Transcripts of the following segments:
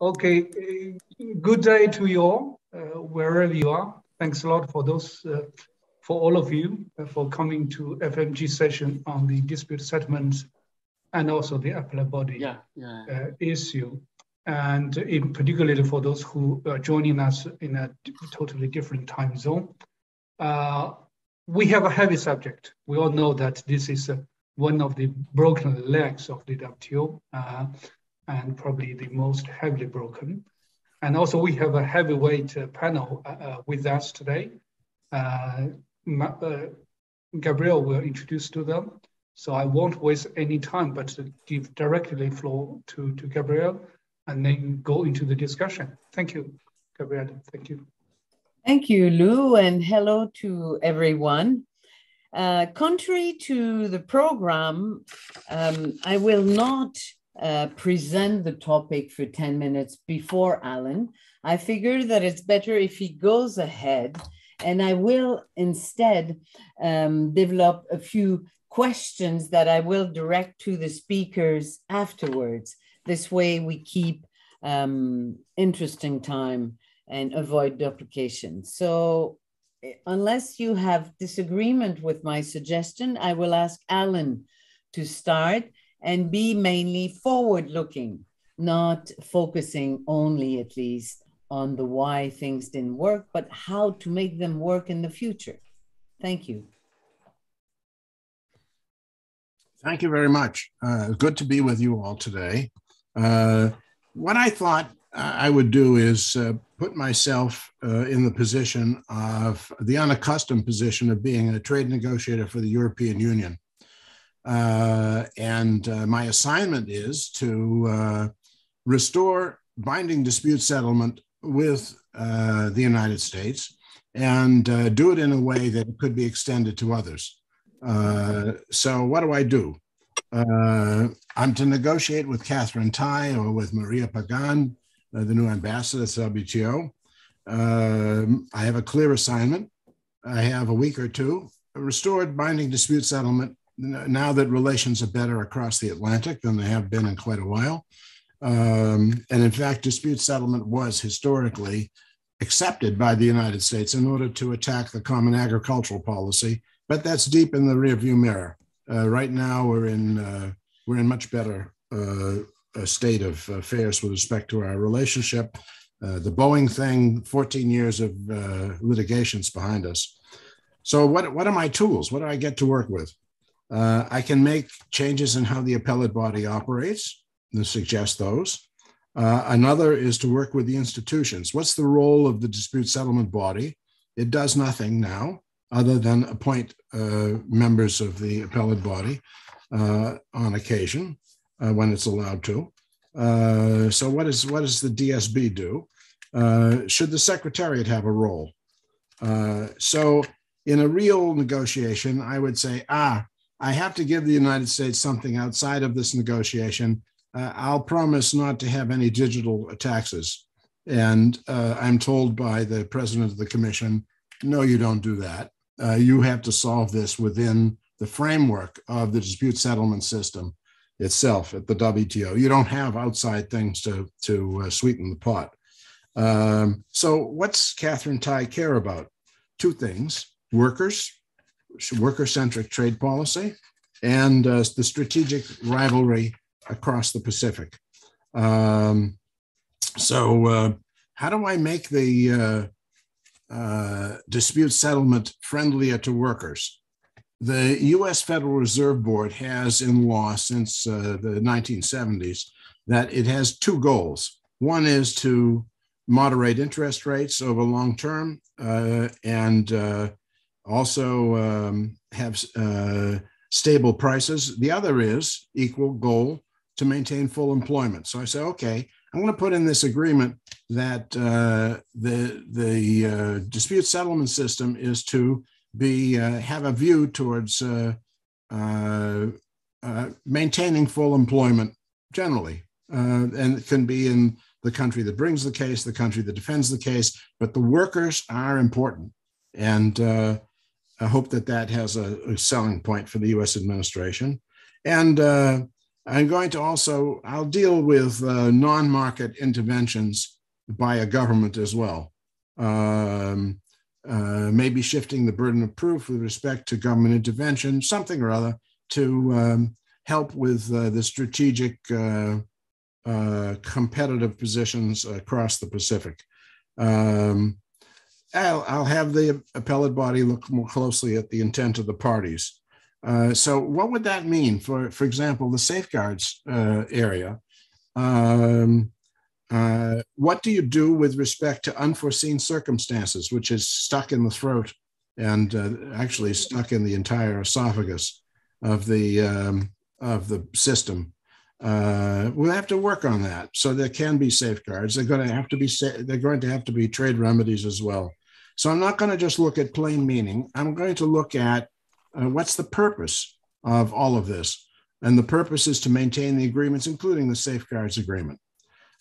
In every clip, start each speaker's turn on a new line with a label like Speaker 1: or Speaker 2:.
Speaker 1: Okay, uh, good day to you all, uh, wherever you are. Thanks a lot for those, uh, for all of you, uh, for coming to FMG session on the dispute settlement and also the appellate body
Speaker 2: yeah, yeah.
Speaker 1: uh, issue. And in particularly for those who are joining us in a totally different time zone. Uh, we have a heavy subject. We all know that this is uh, one of the broken legs of the WTO uh, and probably the most heavily broken. And also we have a heavyweight uh, panel uh, uh, with us today. Gabrielle will introduce to them. So I won't waste any time, but give directly floor to, to Gabrielle and then go into the discussion. Thank you, Gabrielle. Thank you.
Speaker 3: Thank you, Lu, and hello to everyone. Uh, contrary to the program, um, I will not uh, present the topic for 10 minutes before Alan. I figure that it's better if he goes ahead, and I will instead um, develop a few questions that I will direct to the speakers afterwards. This way, we keep um, interesting time and avoid duplication. So unless you have disagreement with my suggestion, I will ask Alan to start and be mainly forward looking, not focusing only at least on the why things didn't work, but how to make them work in the future. Thank you.
Speaker 4: Thank you very much. Uh, good to be with you all today. Uh, what I thought I would do is uh, put myself uh, in the position of the unaccustomed position of being a trade negotiator for the European Union. Uh, and uh, my assignment is to uh, restore binding dispute settlement with uh, the United States and do it in a way that could be extended to others. so, what do I do? I'm to negotiate with Katherine Tai or with Maria Pagan the new ambassador at WTO. Um, I have a clear assignment. I have a week or two. Restored binding dispute settlement now that relations are better across the Atlantic than they have been in quite a while. Um, and in fact, dispute settlement was historically accepted by the United States in order to attack the common agricultural policy, but that's deep in the rearview mirror. Uh, right now, we're in uh, we're in much better uh, state of affairs with respect to our relationship. Uh, the Boeing thing, 14 years of uh, litigations behind us. So, what, what are my tools? What do I get to work with? Uh, I can make changes in how the appellate body operates, and suggest those. Uh, another is to work with the institutions. What's the role of the dispute settlement body? It does nothing now other than appoint uh, members of the appellate body uh, on occasion uh, when it's allowed to. Uh, so what, is, what does the DSB do? Uh, should the Secretariat have a role? Uh, so in a real negotiation, I would say, ah, I have to give the United States something outside of this negotiation. Uh, I'll promise not to have any digital taxes. And uh, I'm told by the president of the commission, no, you don't do that. you have to solve this within the framework of the dispute settlement system itself at the WTO. You don't have outside things to, to uh, sweeten the pot. Um, so, what's Katherine Tai care about? Two things workers, worker centric trade policy, and uh, the strategic rivalry across the Pacific. Um, so, uh, how do I make the uh, uh, dispute settlement friendlier to workers? The US Federal Reserve Board has in law since uh, the 1970s that it has two goals. One is to moderate interest rates over long term uh, and uh, also um, have uh, stable prices. The other is equal goal to maintain full employment. So I say, okay, I'm going to put in this agreement that uh, the the uh, dispute settlement system is to be uh, have a view towards uh, uh, uh maintaining full employment generally, and it can be in the country that brings the case, the country that defends the case, but the workers are important, and I hope that that has a, a, selling point for the U.S. administration, and I'm going to also, I'll deal with uh, non-market interventions by a government as well. Um, uh, maybe shifting the burden of proof with respect to government intervention, something or other, to um, help with uh, the strategic uh, uh, competitive positions across the Pacific. Um, I'll, I'll, have the appellate body look more closely at the intent of the parties. Uh, so, what would that mean for, for example, the safeguards area? Um, uh, what do you do with respect to unforeseen circumstances, which is stuck in the throat and uh, actually stuck in the entire esophagus of the um, of the system? Uh, we'll have to work on that. So there can be safeguards. They're going to have to be they're going to have to be trade remedies as well. So I'm not going to just look at plain meaning. I'm going to look at uh, what's the purpose of all of this, and the purpose is to maintain the agreements, including the safeguards agreement.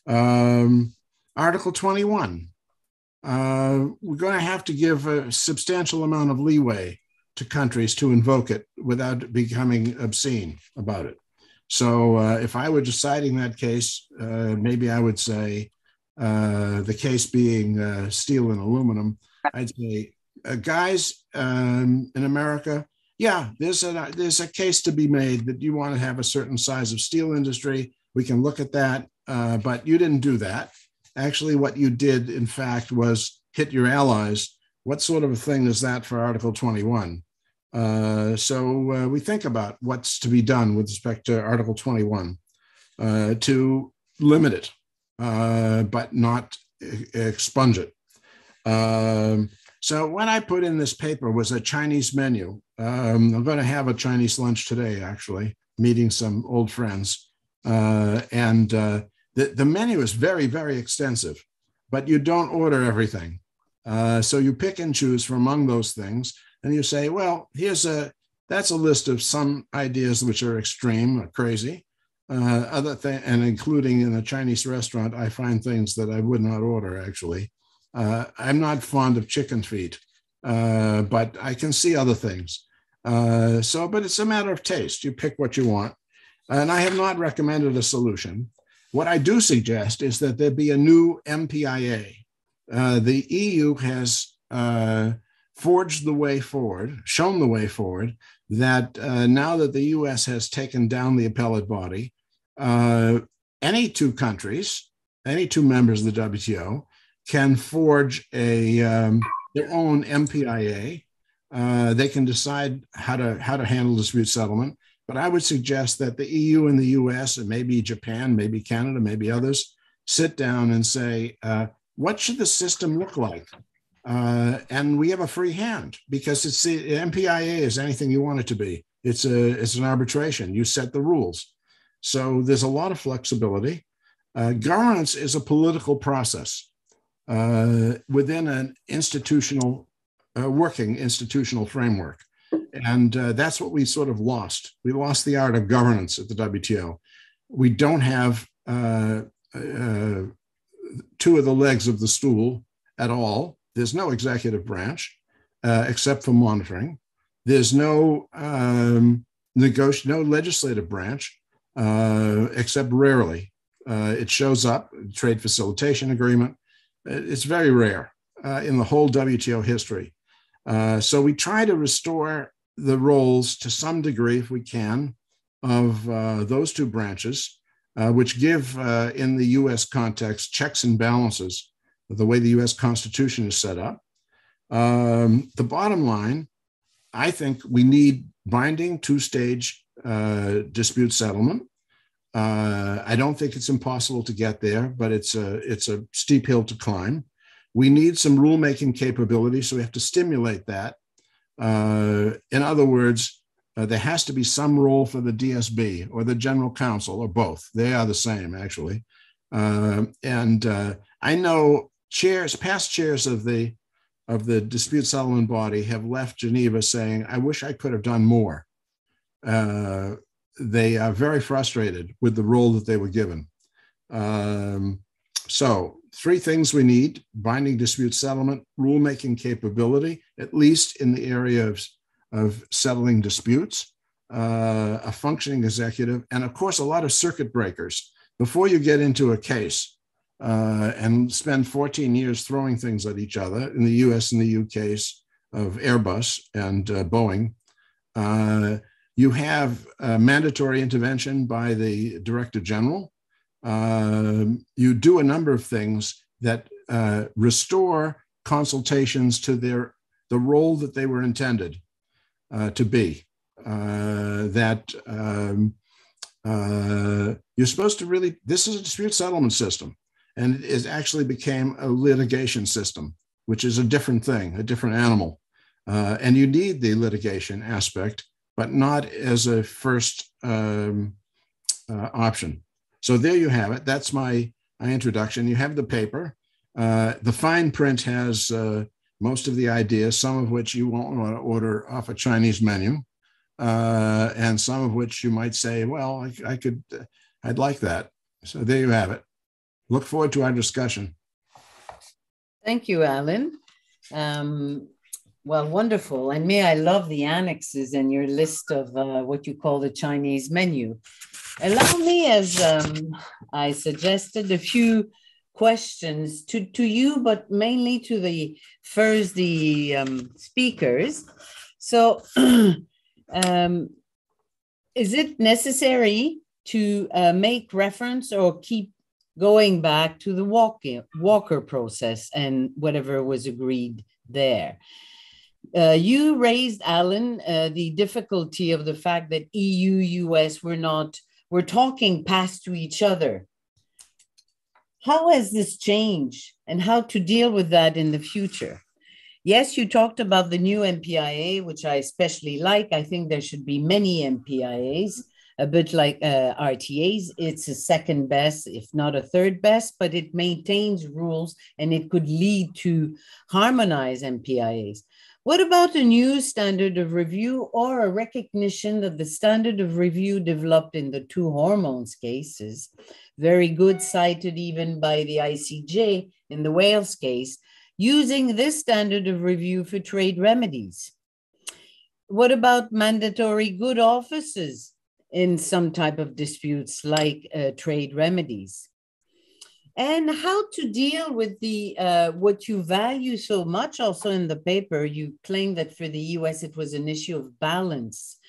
Speaker 4: Um, Article 21. Uh, we're going to have to give a substantial amount of leeway to countries to invoke it without becoming obscene about it. So uh, if I were deciding that case, uh, maybe I would say uh, the case being uh, steel and aluminum, I'd say, uh, guys um, in America, yeah, there's a there's a case to be made that you want to have a certain size of steel industry. We can look at that, uh, but you didn't do that. Actually, what you did, in fact, was hit your allies. What sort of a thing is that for Article 21? Uh, so uh, we think about what's to be done with respect to Article 21 uh, to limit it, uh, but not expunge it. Um, so what I put in this paper was a Chinese menu. Um, I'm going to have a Chinese lunch today, actually, meeting some old friends. Uh, and the, the menu is very, very extensive, but you don't order everything. so you pick and choose from among those things and you say, well, here's a that's a list of some ideas which are extreme or crazy. Uh, other thing, and including in a Chinese restaurant, I find things that I would not order. Actually, uh, I'm not fond of chicken feet, uh, but I can see other things. Uh, so, but it's a matter of taste. You pick what you want, and I have not recommended a solution. What I do suggest is that there be a new MPIA. Uh, the EU has uh, forged the way forward, shown the way forward, that uh, now that the US has taken down the appellate body, uh, any two countries, any two members of the WTO, can forge a um, their own MPIA. Uh, they can decide how to how to handle dispute settlement. But I would suggest that the EU and the US, and maybe Japan, maybe Canada, maybe others, sit down and say, uh, what should the system look like? Uh, and we have a free hand because it's the MPIA is anything you want it to be. It's a it's an arbitration. You set the rules, so there's a lot of flexibility. Uh, governance is a political process uh, within an institutional uh, working institutional framework, and uh, that's what we sort of lost. We lost the art of governance at the WTO. We don't have uh, two of the legs of the stool at all there's no executive branch uh, except for monitoring. There's no um, negoti- no legislative branch uh, except rarely. Uh, it shows up trade facilitation agreement. It's very rare uh, in the whole WTO history. Uh, so we try to restore the roles to some degree, if we can, of uh, those two branches, which give, in the U.S. context, checks and balances the way the US Constitution is set up. Um, the bottom line, I think we need binding two stage uh, dispute settlement. Uh, I don't think it's impossible to get there, but it's a, it's a steep hill to climb. We need some rulemaking capability, so we have to stimulate that. Uh, in other words, uh, there has to be some role for the DSB or the general counsel or both. They are the same, actually. Uh, and I know chairs, past chairs of the of the dispute settlement body have left Geneva saying, "I wish I could have done more." Uh, they are very frustrated with the role that they were given. Um, so, three things we need: binding dispute settlement, rulemaking capability, at least in the area of of settling disputes. uh, a functioning executive, and of course, a lot of circuit breakers before you get into a case uh, and spend 14 years throwing things at each other in the US and the UK's of Airbus and uh, Boeing. Uh, you have mandatory intervention by the Director General. Um, you do a number of things that uh, restore consultations to their the role that they were intended uh, to be. Uh, that um, uh, you're supposed to really, this is a dispute settlement system, and it actually became a litigation system, which is a different thing, a different animal. Uh, and you need the litigation aspect, but not as a first um, uh, option. So there you have it. That's my, my introduction. You have the paper. Uh, the fine print has uh, most of the ideas, some of which you won't want to order off a Chinese menu, uh, and some of which you might say, well, I, I could, I'd like that. So there you have it. Look forward to our discussion.
Speaker 3: Thank you, Alan. Um, well, wonderful. And may I love the annexes and your list of uh, what you call the Chinese menu. Allow me, as um, I suggested, a few questions to, to you, but mainly to the first the um, speakers. So, um, is it necessary to uh, make reference or keep going back to the Walker, Walker process and whatever was agreed there? Uh, you raised, Alan, uh, the difficulty of the fact that EU, US were not, were talking past to each other how has this changed and how to deal with that in the future? Yes, you talked about the new MPIA, which I especially like. I think there should be many MPIAs, a bit like uh, RTAs. It's a second best, if not a third best, but it maintains rules and it could lead to harmonize MPIAs. What about a new standard of review or a recognition that the standard of review developed in the two hormones cases, very good, cited even by the ICJ in the Whales case, using this standard of review for trade remedies? What about mandatory good offices in some type of disputes like uh, trade remedies? And how to deal with the uh, what you value so much. Also in the paper you claim that for the us it was an issue of balance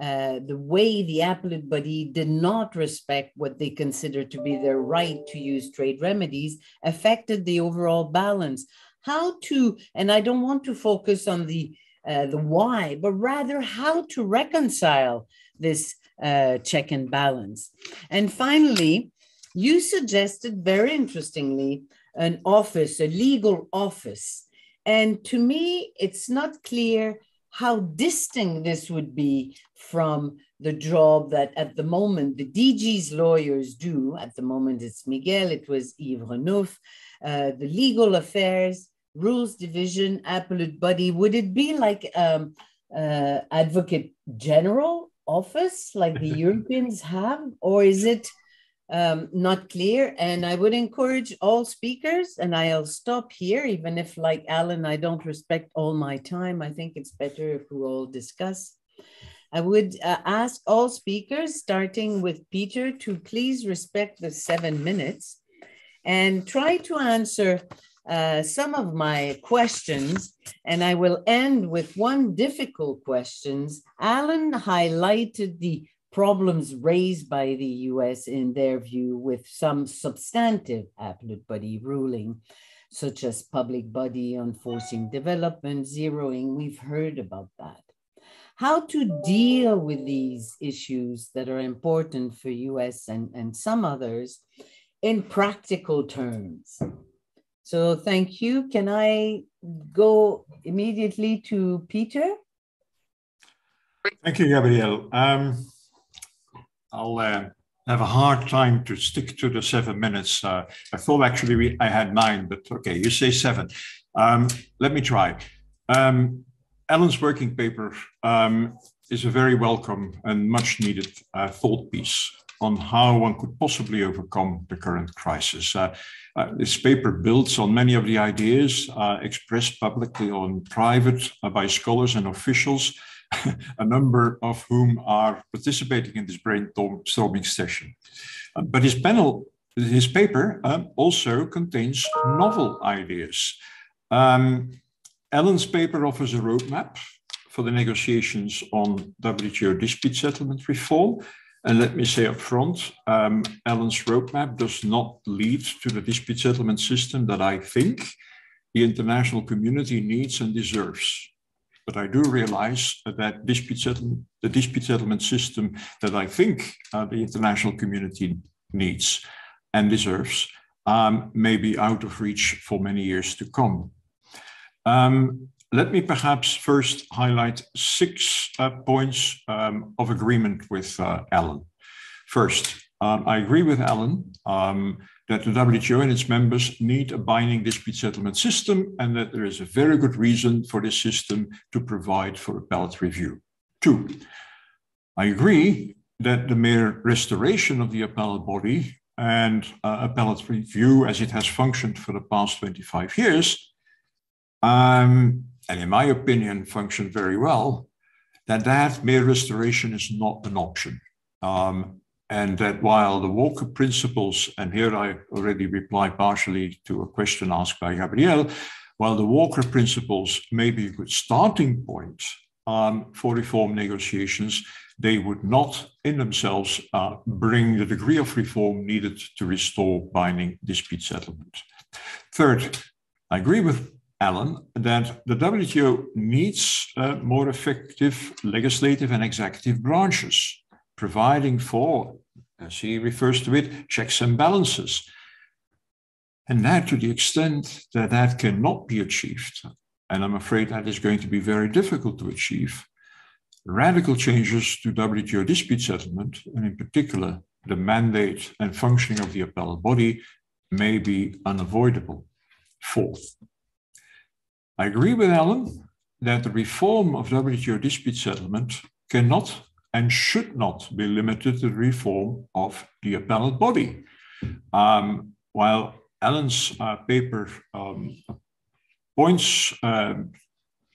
Speaker 3: uh, the way the appellate body did not respect what they considered to be their right to use trade remedies affected the overall balance. How to and i don't want to focus on the uh, the why but rather how to reconcile this uh, check and balance. And finally you suggested very interestingly an office, a legal office. And to me, it's not clear how distinct this would be from the job that at the moment the DG's lawyers do. At the moment, it's Miguel, it was Yves Renouf, uh, the legal affairs, rules division, appellate body. Would it be like um, uh, advocate general office like the Europeans have? Or is it um, not clear. And I would encourage all speakers, and I'll stop here, even if, like Alan, I don't respect all my time. I think it's better if we all discuss. I would uh, ask all speakers, starting with Peter, to please respect the seven minutes and try to answer uh, some of my questions. And I will end with one difficult questions. Alan highlighted the problems raised by the US in their view with some substantive appellate body ruling, such as public body enforcing development, zeroing. We've heard about that. How to deal with these issues that are important for US and, and some others in practical terms. So thank you. Can I go immediately to Peter?
Speaker 2: Thank you, Gabrielle. Um, I'll uh, have a hard time to stick to the seven minutes. Uh, I thought actually we, I had nine, but okay, you say seven. Um, let me try. Um, Alan's working paper um, is a very welcome and much needed uh, thought piece on how one could possibly overcome the current crisis. Uh, uh, this paper builds on many of the ideas uh, expressed publicly on private uh, by scholars and officials a number of whom are participating in this brainstorming session. Uh, but his panel, his paper um, also contains novel ideas. Um, Alan's paper offers a roadmap for the negotiations on WTO dispute settlement reform. And let me say up front, um, Alan's roadmap does not lead to the dispute settlement system that I think the international community needs and deserves. But I do realize that dispute the dispute settlement system that I think uh, the international community needs and deserves um, may be out of reach for many years to come. Um, let me perhaps first highlight six uh, points um, of agreement with uh, Alan. First, um, I agree with Alan um, that the WTO and its members need a binding dispute settlement system and that there is a very good reason for this system to provide for a appellate review. Two, I agree that the mere restoration of the appellate body and uh, appellate review as it has functioned for the past 25 years, um, and in my opinion functioned very well, that that mere restoration is not an option. Um, and that while the Walker principles, and here I already replied partially to a question asked by Gabrielle, while the Walker principles may be a good starting point um, for reform negotiations, they would not in themselves uh, bring the degree of reform needed to restore binding dispute settlement. Third, I agree with Alan that the WTO needs uh, more effective legislative and executive branches, providing for, as he refers to it, checks and balances. And that to the extent that that cannot be achieved, and I'm afraid that is going to be very difficult to achieve, radical changes to WTO dispute settlement, and in particular the mandate and functioning of the appellate body, may be unavoidable. Fourth, I agree with Alan that the reform of WTO dispute settlement cannot and should not be limited to the reform of the appellate body. Um, while Alan's uh, paper um, points uh,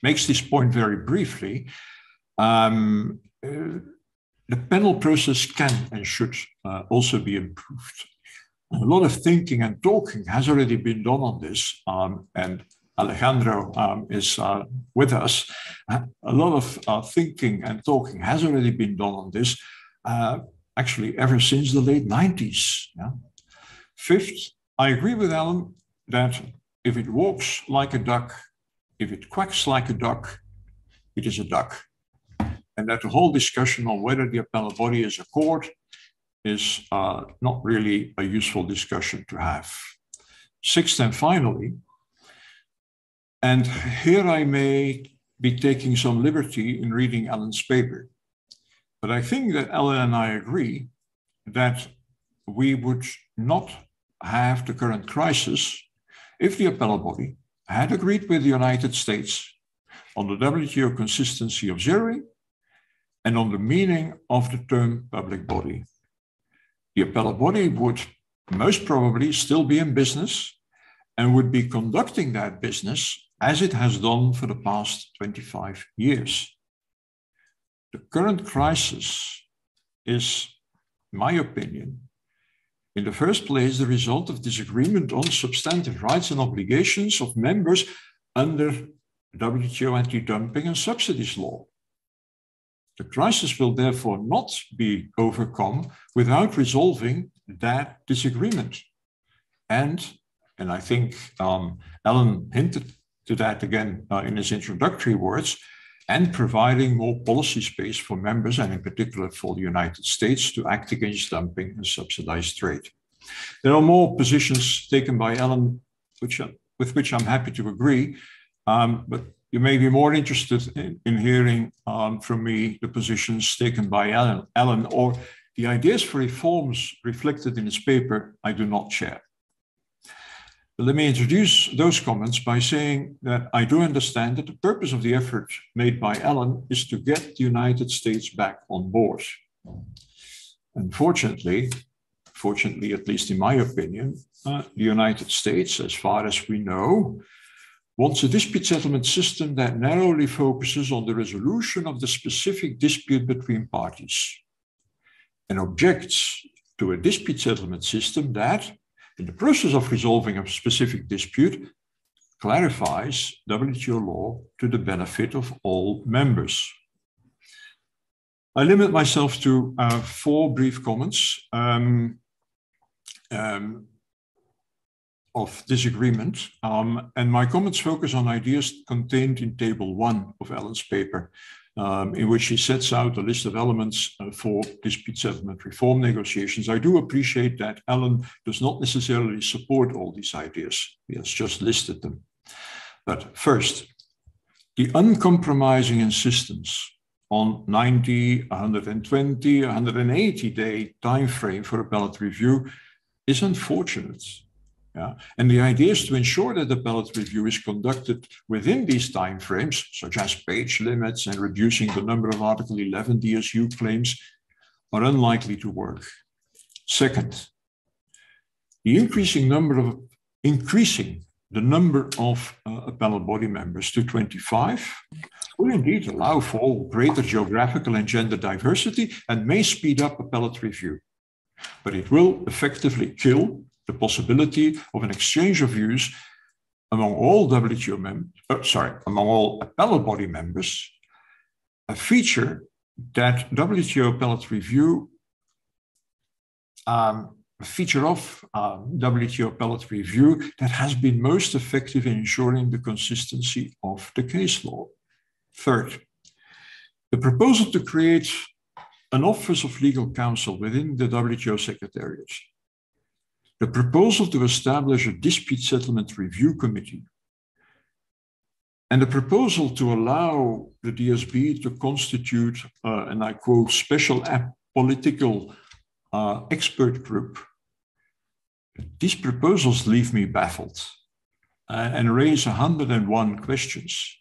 Speaker 2: makes this point very briefly, um, uh, the panel process can and should uh, also be improved. A lot of thinking and talking has already been done on this, um, and Alejandro um, is uh, with us. A lot of uh, thinking and talking has already been done on this, uh, actually, ever since the late 90s. Yeah? Fifth, I agree with Alan that if it walks like a duck, if it quacks like a duck, it is a duck and that the whole discussion on whether the appellate body is a court is uh, not really a useful discussion to have. Sixth and finally, and here I may be taking some liberty in reading Alan's paper, but I think that Alan and I agree that we would not have the current crisis if the appellate body had agreed with the United States on the WTO consistency of zeroing and on the meaning of the term public body. The appellate body would most probably still be in business and would be conducting that business as it has done for the past 25 years. The current crisis is, in my opinion, in the first place, the result of disagreement on substantive rights and obligations of members under WTO anti dumping and subsidies law. The crisis will therefore not be overcome without resolving that disagreement. And, and I think um, Alan hinted to that again uh, in his introductory words, and providing more policy space for members, and in particular for the United States, to act against dumping and subsidized trade. There are more positions taken by Alan, which, with which I'm happy to agree, um, but you may be more interested in, in hearing um, from me the positions taken by Alan, Alan or the ideas for reforms reflected in his paper I do not share. Let me introduce those comments by saying that I do understand that the purpose of the effort made by Alan is to get the United States back on board. Unfortunately, fortunately, at least in my opinion, uh, the United States, as far as we know, wants a dispute settlement system that narrowly focuses on the resolution of the specific dispute between parties and objects to a dispute settlement system that, in the process of resolving a specific dispute, clarifies WTO law to the benefit of all members. I limit myself to uh, four brief comments um, um, of disagreement, um, and my comments focus on ideas contained in Table 1 of Alan's paper, um, in which he sets out a list of elements uh, for dispute settlement reform negotiations. I do appreciate that Alan does not necessarily support all these ideas. He has just listed them. But first, the uncompromising insistence on 90, 120, 180 day time frame for appellate review is unfortunate. Yeah. And the idea is to ensure that the appellate review is conducted within these timeframes, such as page limits and reducing the number of Article 11 DSU claims, are unlikely to work. Second, the increasing number of increasing the number of uh, appellate body members to 25 will indeed allow for greater geographical and gender diversity and may speed up appellate review. But it will effectively kill the possibility of an exchange of views among all WTO members, uh, sorry, among all appellate body members, a feature that WTO appellate review, um, a feature of uh, WTO appellate review that has been most effective in ensuring the consistency of the case law. Third, the proposal to create an Office of Legal Counsel within the WTO Secretariat the proposal to establish a dispute settlement review committee and the proposal to allow the DSB to constitute, uh, and I quote, special political uh, expert group. These proposals leave me baffled uh, and raise 101 questions.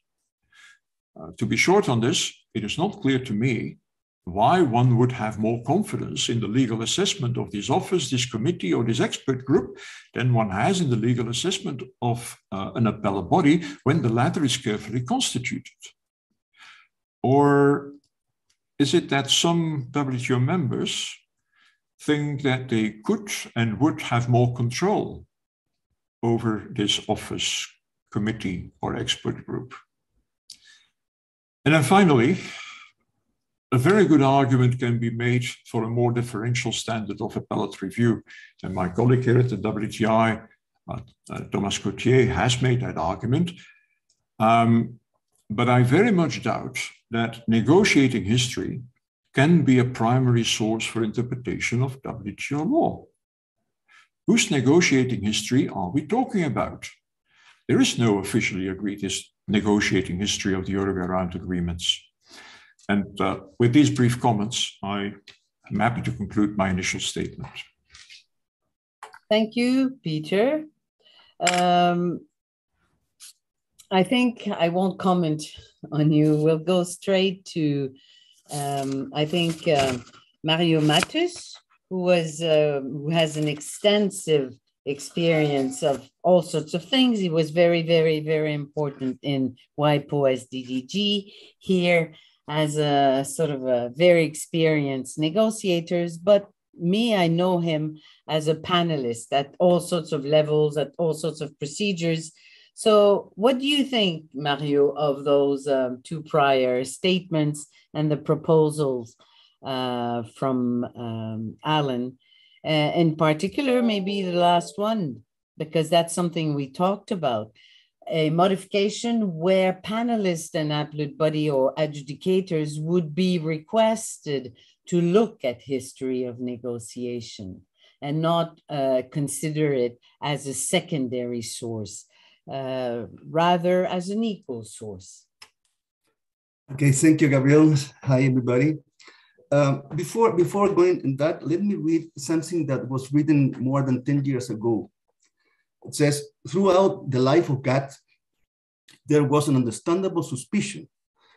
Speaker 2: Uh, to be short on this, it is not clear to me why one would have more confidence in the legal assessment of this office, this committee, or this expert group than one has in the legal assessment of uh, an appellate body when the latter is carefully constituted? Or is it that some WTO members think that they could and would have more control over this office, committee, or expert group? And then finally, a very good argument can be made for a more differential standard of appellate review. And my colleague here at the WTI, uh, uh, Thomas Cottier, has made that argument. Um, but I very much doubt that negotiating history can be a primary source for interpretation of WTO law. Whose negotiating history are we talking about? There is no officially agreed negotiating history of the Uruguay Round agreements. And uh, with these brief comments, I am happy to conclude my initial statement.
Speaker 3: Thank you, Peter. Um, I think I won't comment on you. We'll go straight to, um, I think, uh, Mario Matus, who was uh, who has an extensive experience of all sorts of things. He was very, very, very important in WIPO as DDG here as a sort of a very experienced negotiators, but me, I know him as a panelist at all sorts of levels, at all sorts of procedures. So, what do you think, Mario, of those um, two prior statements and the proposals uh, from um, Alan? Uh, in particular, maybe the last one, because that's something we talked about a modification where panelists and appellate body or adjudicators would be requested to look at history of negotiation and not uh, consider it as a secondary source, uh, rather as an equal source.
Speaker 5: Okay, thank you, Gabrielle. Hi, everybody. Um, before, before going in that, let me read something that was written more than 10 years ago it says, throughout the life of GATT, there was an understandable suspicion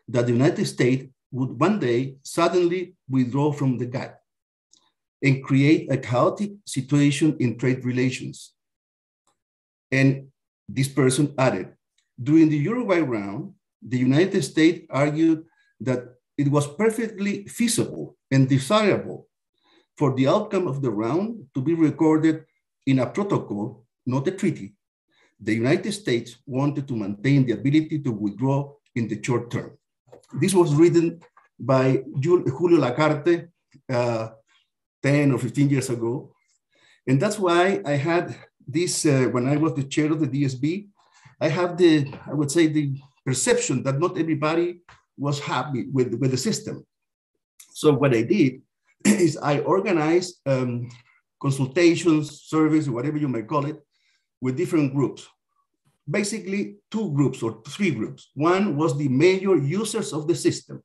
Speaker 5: that the United States would one day suddenly withdraw from the GATT and create a chaotic situation in trade relations. And this person added, During the Uruguay round, the United States argued that it was perfectly feasible and desirable for the outcome of the round to be recorded in a protocol, not a treaty. The United States wanted to maintain the ability to withdraw in the short term. This was written by Julio Lacarte uh, 10 or 15 years ago. And that's why I had this, uh, when I was the chair of the DSB, I have the, I would say, the perception that not everybody was happy with, with the system. So what I did is I organized um, consultations, surveys, whatever you may call it, with different groups. Basically, two groups or three groups. One was the major users of the system,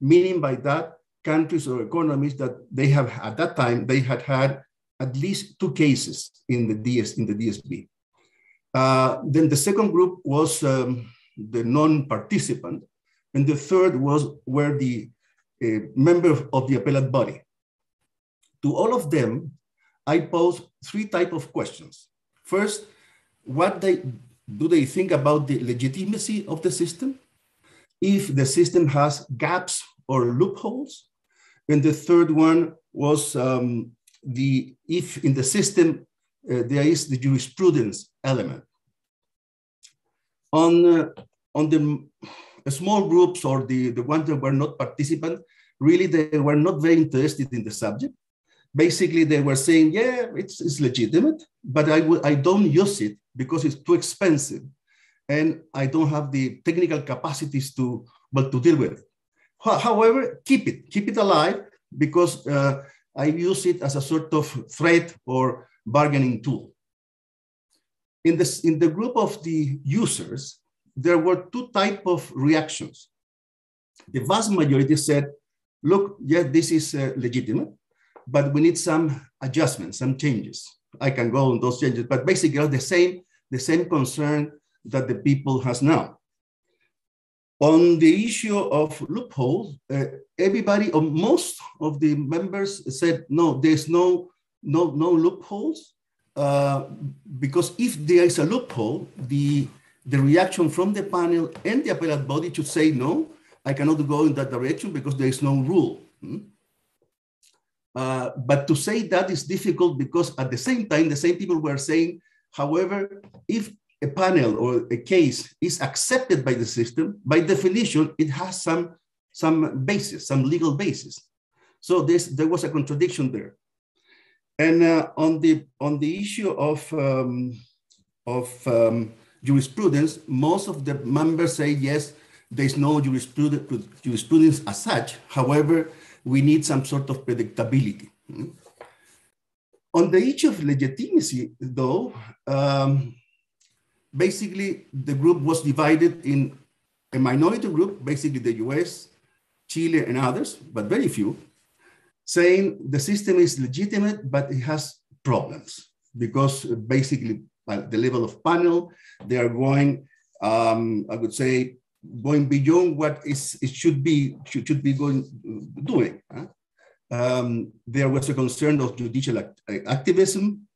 Speaker 5: meaning by that, countries or economies that they have, at that time, they had had at least two cases in the, DS, in the DSB. Uh, then the second group was um, the non-participant, and the third was where the uh, member of the appellate body. To all of them, I posed three type of questions. First, what they do they think about the legitimacy of the system? If the system has gaps or loopholes? And the third one was um, the if in the system uh, there is the jurisprudence element. On, uh, on the small groups or the, the ones that were not participant, really they were not very interested in the subject. Basically, they were saying, yeah, it's, it's legitimate, but I, I don't use it because it's too expensive and I don't have the technical capacities to, but to deal with it. However, keep it, keep it alive because uh, I use it as a sort of threat or bargaining tool. In, this, in the group of the users, there were two type of reactions. The vast majority said, look, yeah, this is uh, legitimate, but we need some adjustments, some changes. I can go on those changes, but basically the same, the same concern that the people has now. On the issue of loopholes, uh, everybody or most of the members said, no, there's no, no, no loopholes. Uh, because if there is a loophole, the, the reaction from the panel and the appellate body should say, no, I cannot go in that direction because there is no rule. Hmm? Uh, but to say that is difficult because at the same time, the same people were saying, however, if a panel or a case is accepted by the system, by definition, it has some, some basis, some legal basis. So this, there was a contradiction there. And uh, on, the, on the issue of, um, of um, jurisprudence, most of the members say, yes, there's no jurisprudence, jurisprudence as such. However, we need some sort of predictability. Hmm? On the issue of legitimacy, though, um, basically the group was divided in a minority group, basically the US, Chile, and others, but very few, saying the system is legitimate, but it has problems because basically at the level of panel, they are going, um, I would say, going beyond what is it should be should, should be going doing. Huh? Um, there was a concern of judicial act activism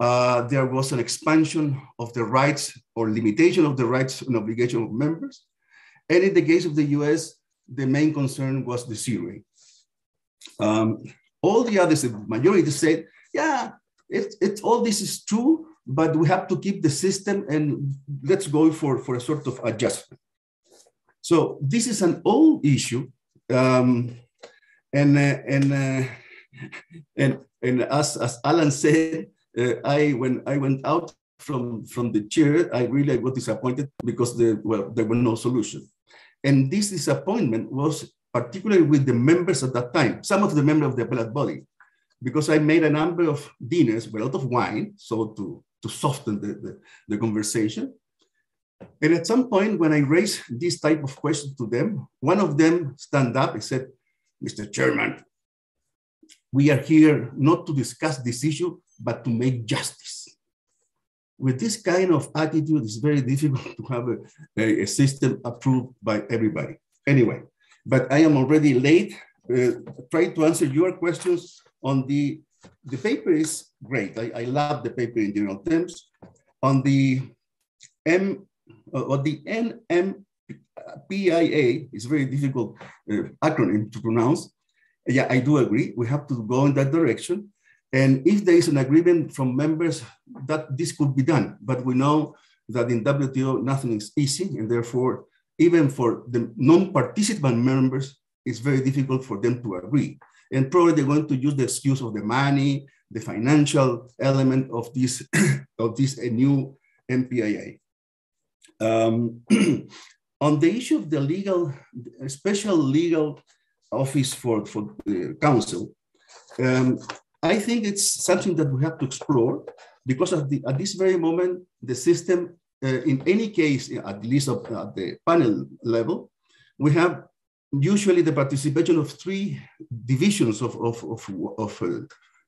Speaker 5: uh, there was an expansion of the rights or limitation of the rights and obligation of members. And in the case of the US, the main concern was the zeroing. Um, all the others, the majority said, yeah, it, it, all this is true, but we have to keep the system and let's go for, for a sort of adjustment. So this is an old issue. Um, and, uh, and, uh, and, and as, as Alan said, uh, I when I went out from from the chair, I really was disappointed because the well there were no solution, and this disappointment was particularly with the members at that time, some of the members of the appellate body, because I made a number of dinners with a lot of wine, so to to soften the, the, the conversation. And at some point, when I raised this type of question to them, one of them stand up and said, Mr. Chairman, we are here not to discuss this issue, but to make justice. With this kind of attitude, it's very difficult to have a, a system approved by everybody. Anyway, but I am already late. Uh, try to answer your questions on the, the paper is great. I, I love the paper in general terms. On the M, or the NMPIA, is very difficult uh, acronym to pronounce. Yeah, I do agree. We have to go in that direction. And if there is an agreement from members that this could be done, but we know that in WTO nothing is easy, and therefore, even for the non-participant members, it's very difficult for them to agree. And probably they're going to use the excuse of the money, the financial element of this of this new NPIA. Um, on the issue of the legal, special legal office for, for the council, um, I think it's something that we have to explore because at, the, at this very moment, the system, uh, in any case, at least at the panel level, we have usually the participation of three divisions of, of, of, of uh,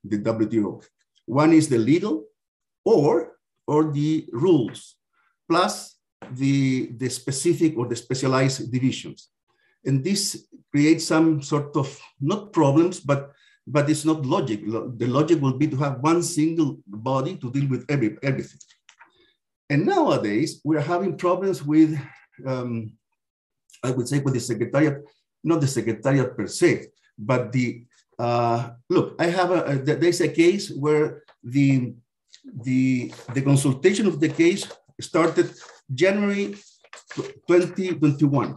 Speaker 5: the WTO. One is the legal or, or the rules, plus the, the specific or the specialized divisions. And this creates some sort of, not problems, but, but it's not logic. The logic will be to have one single body to deal with every, everything. And nowadays, we're having problems with, um, I would say, with the secretariat, not the secretariat per se, but the, uh, look, I have a, a, there's a case where the, the, the consultation of the case started January 2021.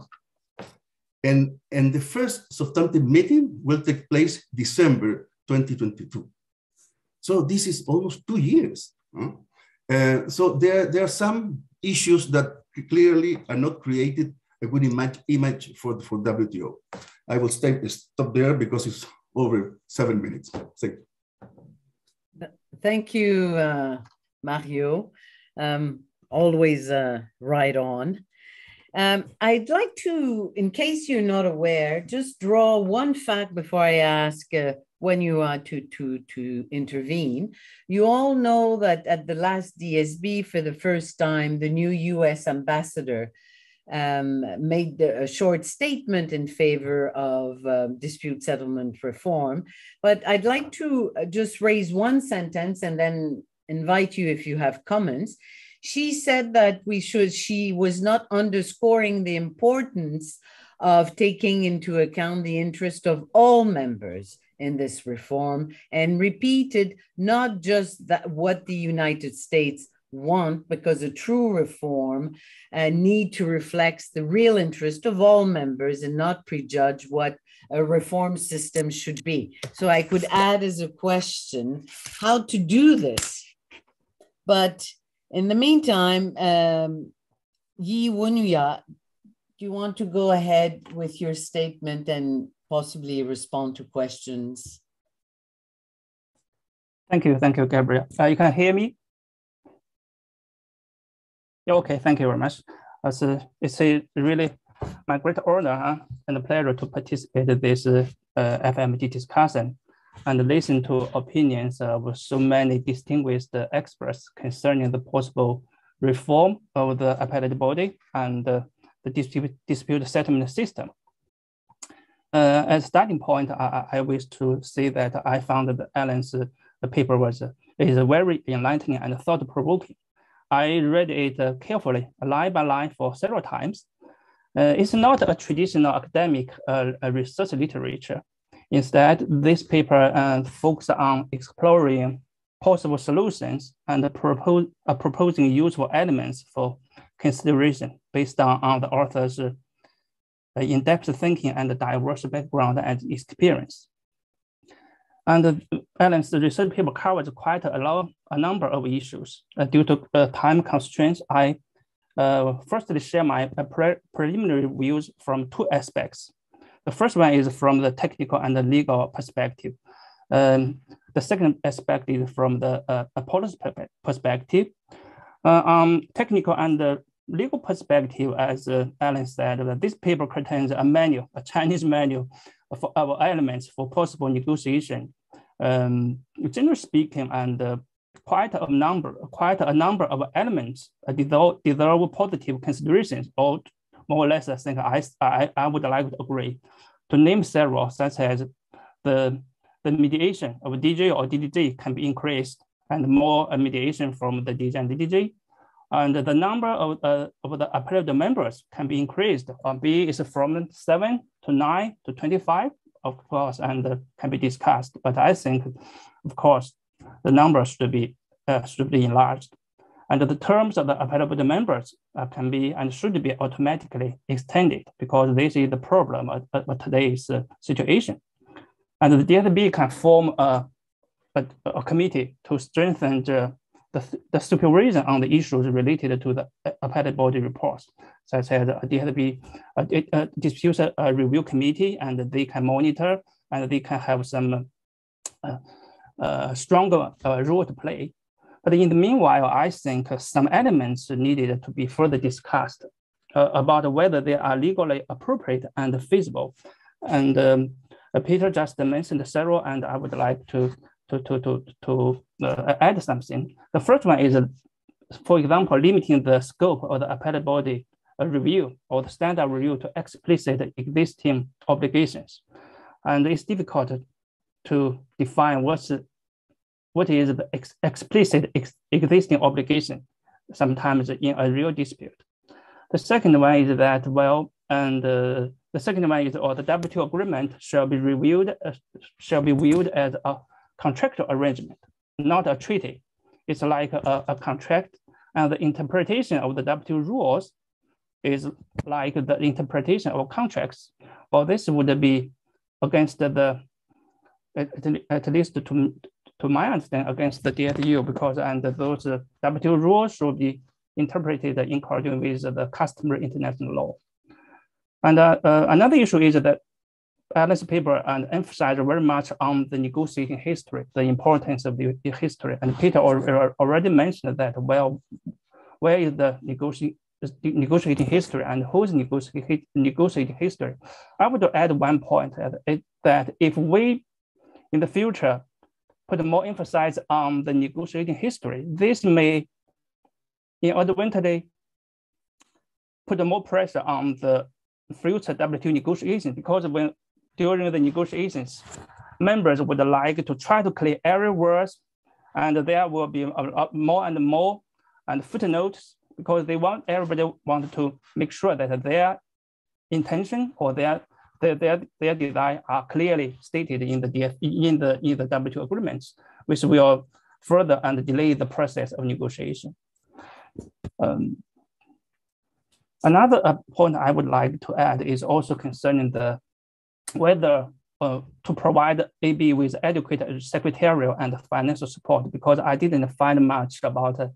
Speaker 5: And, and the first substantive meeting will take place December 2022. So this is almost two years. Huh? Uh, so there, there are some issues that clearly are not created a good image, image for, for WTO. I will stay, stop there because it's over seven minutes. Thank you.
Speaker 3: Thank you, uh, Mario. Um, always uh, right on. Um, I'd like to, in case you're not aware, just draw one fact before I ask uh, when you are to, to, to intervene. You all know that at the last DSB, for the first time, the new US ambassador um, made a short statement in favor of uh, dispute settlement reform. But I'd like to uh, just raise one sentence and then invite you if you have comments. She said that we should, she was not underscoring the importance of taking into account the interest of all members in this reform and repeated not just that what the United States want because a true reform uh, need to reflect the real interest of all members and not prejudge what a reform system should be. So I could add as a question how to do this. But in the meantime, um, Ji Wenhua, do you want to go ahead with your statement and possibly respond to questions?
Speaker 6: Thank you. Thank you, Gabriel. Uh, you can hear me? Yeah, okay, thank you very much. It's a, it's a really my great honor huh, and pleasure to participate in this uh, FMG discussion and listen to opinions of so many distinguished experts concerning the possible reform of the appellate body and uh, the dispute, dispute settlement system. Uh, as starting point, I, I, wish to say that I found that Alan's uh, paper was is very enlightening and thought-provoking. I read it carefully, line by line for several times. Uh, it's not a traditional academic uh, research literature. Instead, this paper uh, focuses on exploring possible solutions and propose, uh, proposing useful elements for consideration based on, on the author's uh, in-depth thinking and diverse background and experience. And Alan's research paper covers quite a, lot, a number of issues. Uh, due to uh, time constraints, I uh, firstly share my uh, pre preliminary views from two aspects. The first one is from the technical and the legal perspective. Um, the second aspect is from the uh, policy perspective. Uh, um, technical and legal perspective, as uh, Alan said, this paper contains a manual, a Chinese manual for our elements for possible negotiation. Um, generally speaking, and uh, quite a number, quite a number of elements deserve, deserve positive considerations, or more or less, I think I, I, I would like to agree. To name several, such as the, the mediation of DG or DDG can be increased, and more mediation from the DG and DDG, And the number of, uh, of the appellate members can be increased. Uh, B is from seven to nine to 25, of course, and uh, can be discussed. But I think, of course, the number should be, uh, should be enlarged. And the terms of the appellate members uh, can be and should be automatically extended because this is the problem of, of today's uh, situation. And the DSB can form a, a, a committee to strengthen the the, the supervision on the issues related to the appellate body reports, such as a DSB a, a dispute a review committee, and they can monitor and they can have some uh, uh, stronger uh, role to play. But in the meanwhile, I think some elements needed to be further discussed uh, about whether they are legally appropriate and feasible. And um, Peter just mentioned several, and I would like to to, to, to, to uh, add something. The first one is, for example, limiting the scope of the appellate body uh, review or the standard review to explicit existing obligations. And it's difficult to define what's, what is the ex explicit ex existing obligation, sometimes in a real dispute. The second one is that, well, and uh, the second one is, or the WTO agreement shall be reviewed, uh, shall be viewed as a contractual arrangement, not a treaty. It's like a, a contract and the interpretation of the WTO rules is like the interpretation of contracts. Well, this would be against the, at, at least to, to my understanding, against the DSU because and those WTO rules should be interpreted in accordance with the customary international law. And uh, uh, another issue is that Alan's paper and emphasize very much on the negotiating history, the importance of the history. And Peter already mentioned that, well, where is the negotiating negotiating history and who's negotiating history. I would add one point that, that if we in the future put more emphasis on the negotiating history, this may in inadvertently put more pressure on the future WTO negotiations because when during the negotiations, members would like to try to clear every words, and there will be more and more and footnotes because they want everybody want to make sure that their intention or their their, their, their design are clearly stated in the DF, in the in the WTO agreements, which will further and delay the process of negotiation. Um, another uh, point I would like to add is also concerning the whether uh, to provide AB with adequate secretarial and financial support because I didn't find much about uh,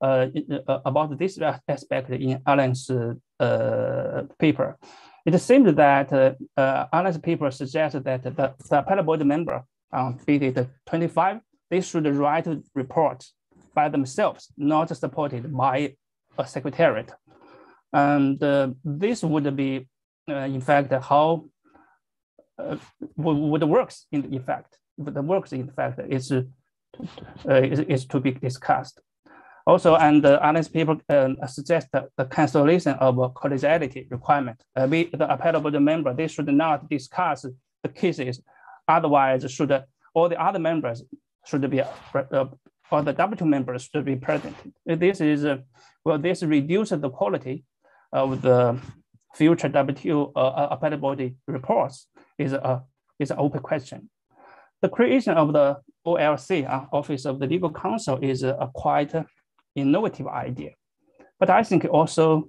Speaker 6: uh, about this aspect in Alan's uh, paper. It seems that uh, uh, paper suggests that the, the appellate board member um, 25, they should write reports by themselves, not supported by a secretariat. And this would be, in fact, how uh, would works in effect. The works in fact is, uh, is, is to be discussed. Also, and uh, Alan's paper um, suggests the cancellation of collegiality requirement. Uh, we, the appellate member, they should not discuss the cases. Otherwise, should all the other members should be, uh, or the W members should be present. This is, uh, well, this reduces the quality of the future WTO uh, appellate body reports is a is an open question. The creation of the OLC, uh, Office of the Legal Counsel, is a quite innovative idea, but I think also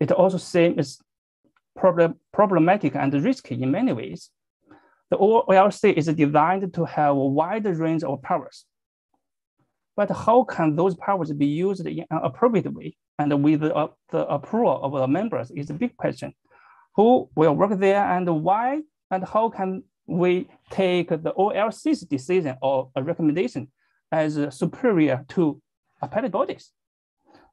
Speaker 6: it also seems problem, problematic and risky in many ways. The OLC is designed to have a wide range of powers. But how can those powers be used in an appropriate way and with the, the approval of the members is a big question who will work there and why, and how can we take the OLC's decision or a recommendation as superior to appellate bodies?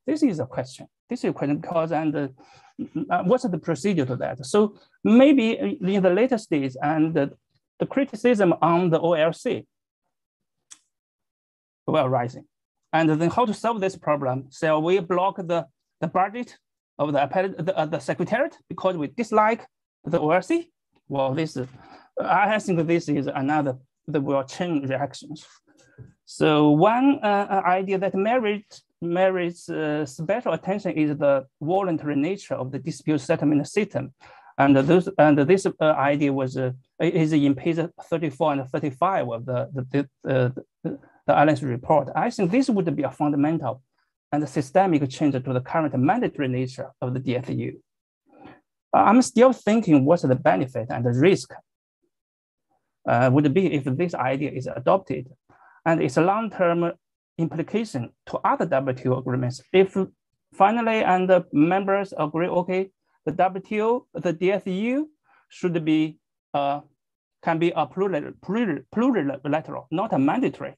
Speaker 6: This is a question. This is a question because and uh, what's the procedure to that? So maybe in the later stage and the, the criticism on the OLC will rising. And then how to solve this problem? Shall we block the, the budget of the the, uh, the secretariat because we dislike the OLC. Well, this I think this is another that will chain reactions. So one uh, idea that merits merits uh, special attention is the voluntary nature of the dispute settlement system. And, those, and this uh, idea was uh, is in page 34 and 35 of the, the, the, the, the Alan's report. I think this would be a fundamental and systemic change to the current mandatory nature of the DSU. I'm still thinking what's the benefit and the risk uh, would be if this idea is adopted and its a long-term implication to other WTO agreements. If finally and the members agree, okay, the WTO, the DSU should be, uh, can be a plural, plural, plurilateral, not a mandatory.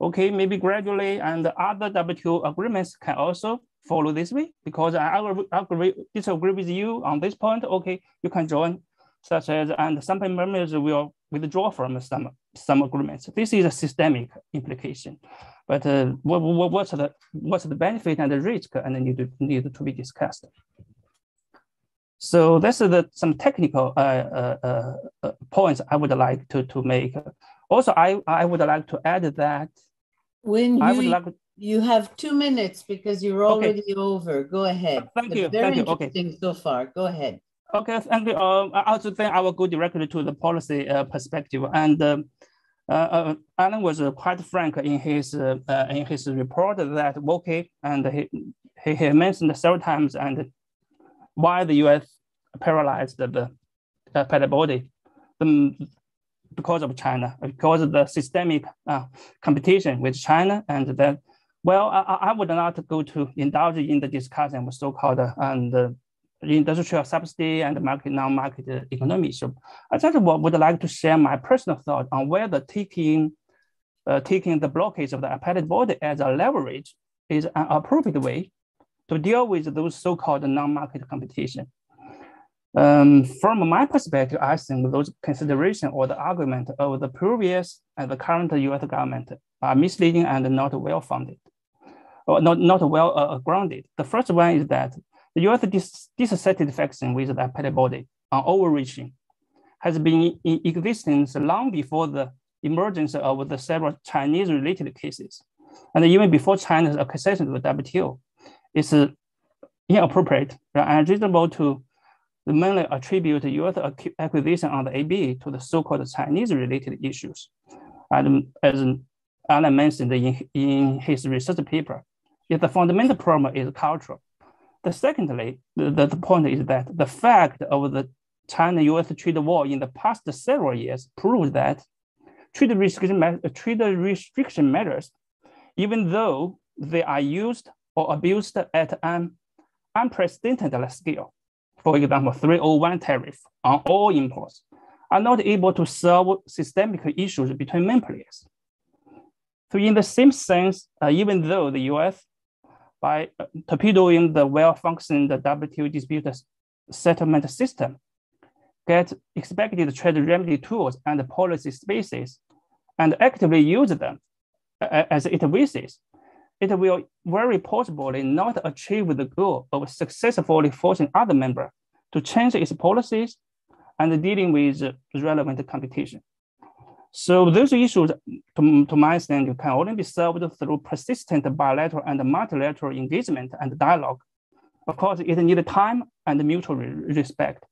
Speaker 6: Okay, maybe gradually and other WTO agreements can also follow this way because I agree, disagree with you on this point. Okay, you can join such as, and some members will withdraw from some, some agreements. This is a systemic implication. But uh, what, what, what's, the, what's the benefit and the risk and need to, need to be discussed. So that's the, some technical uh, uh, uh, points I would like to, to make. Also, I, I would like to add that
Speaker 3: when you, I would like you have two minutes because you're already okay. over. Go ahead.
Speaker 6: Thank you. Very Thank
Speaker 3: interesting
Speaker 6: okay.
Speaker 3: so far. Go ahead.
Speaker 6: Okay, thank you. Uh, I also think I will go directly to the policy uh, perspective. And um, uh, uh, Alan was uh, quite frank in his uh, in his report that okay, and he, he, he mentioned several times and why the U.S. paralyzed the, uh, body, the, because of China, because of the systemic competition with China, and that well, I, I would not go to indulge in the discussion of so-called and industrial subsidy and market non-market economy. So I just would like to share my personal thought on whether taking uh, taking the blockage of the appellate body as a leverage is an appropriate way to deal with those so-called non-market competition. Um, from my perspective, I think those consideration or the argument of the previous and the current U.S. government are misleading and not well-founded, or not, not well uh, grounded. The first one is that the U.S. dis dissatisfaction with the appellate body on overreaching has been in existence long before the emergence of the several Chinese-related cases, and even before China's accession to the WTO. It's uh, inappropriate and unreasonable to mainly attribute U.S. acquisition on the AB to the so-called Chinese-related issues. And as Alan mentioned in, in his research paper, if the fundamental problem is cultural, the secondly, the, the point is that the fact of the China-US trade war in the past several years proves that trade restriction, trade restriction measures, even though they are used or abused at an unprecedented scale, for example, 301 tariff on all imports, are not able to solve systemic issues between main players. So in the same sense, uh, even though the US by uh, torpedoing the well-functioning WTO dispute settlement system, get expected trade remedy tools and policy spaces, and actively use them as it wishes, it will very possibly not achieve the goal of successfully forcing other members to change its policies and dealing with relevant competition. So those issues, to, to my understanding, can only be solved through persistent bilateral and multilateral engagement and dialogue. Of course, it needs time and mutual respect.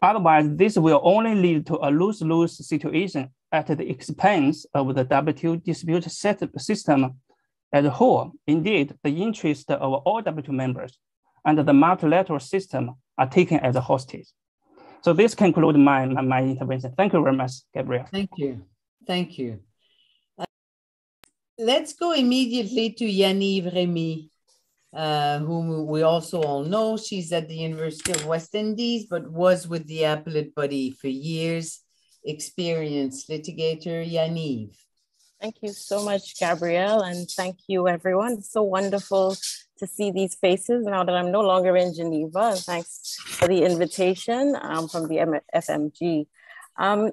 Speaker 6: Otherwise, this will only lead to a lose-lose situation at the expense of the WTO dispute set system as a whole. Indeed, the interests of all WTO members and the multilateral system are taken as a hostage. So this concludes my, my, my, intervention. Thank you very much, Gabriel.
Speaker 3: Thank you. Thank you. Uh, let's go immediately to Jan Yves Remy, uh, whom we also all know. She's at the University of West Indies, but was with the appellate body for years. Experienced litigator, Jan Yves.
Speaker 7: Thank you so much, Gabrielle, and thank you, everyone. It's so wonderful to see these faces now that I'm no longer in Geneva. And thanks for the invitation um, from the FMG. Um,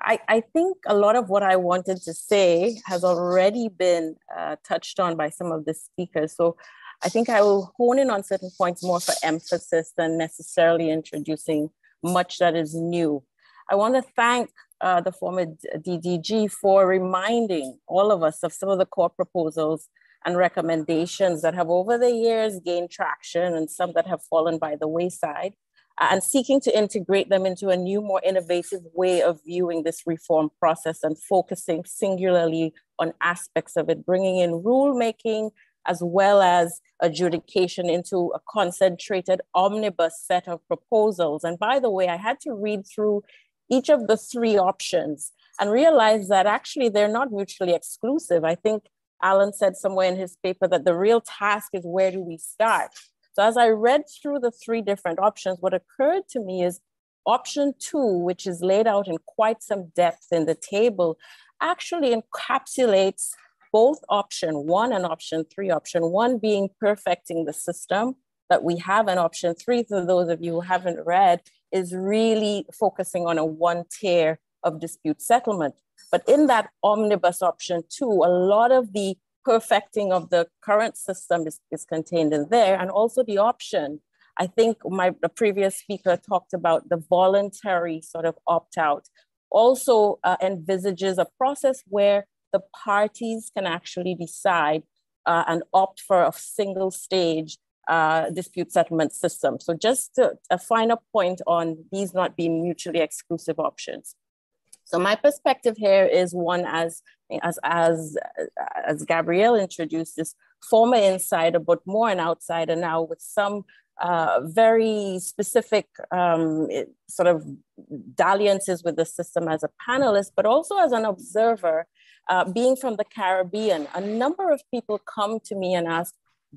Speaker 7: I, I, think a lot of what I wanted to say has already been uh, touched on by some of the speakers. So I think I will hone in on certain points more for emphasis than necessarily introducing much that is new. I want to thank uh, the former DDG for reminding all of us of some of the core proposals and recommendations that have over the years gained traction and some that have fallen by the wayside, uh, and seeking to integrate them into a new, more innovative way of viewing this reform process and focusing singularly on aspects of it, bringing in rulemaking as well as adjudication into a concentrated omnibus set of proposals. And by the way, I had to read through each of the three options and realize that actually they're not mutually exclusive. I think Alan said somewhere in his paper that the real task is where do we start? So as I read through the three different options, what occurred to me is option two, which is laid out in quite some depth in the table, actually encapsulates both option one and option three. Option one being perfecting the system that we have, and option three, for those of you who haven't read, is really focusing on a one tier of dispute settlement. But in that omnibus option two, a lot of the perfecting of the current system is, is contained in there, and also the option. I think my the previous speaker talked about the voluntary sort of opt out. Also uh, envisages a process where the parties can actually decide uh, and opt for a single stage uh, dispute settlement system. So just a final point on these not being mutually exclusive options. So my perspective here is one as as as as Gabrielle introduced this former insider, but more an outsider now with some uh, very specific um, sort of dalliances with the system as a panelist, but also as an observer uh, being from the Caribbean, a number of people come to me and ask,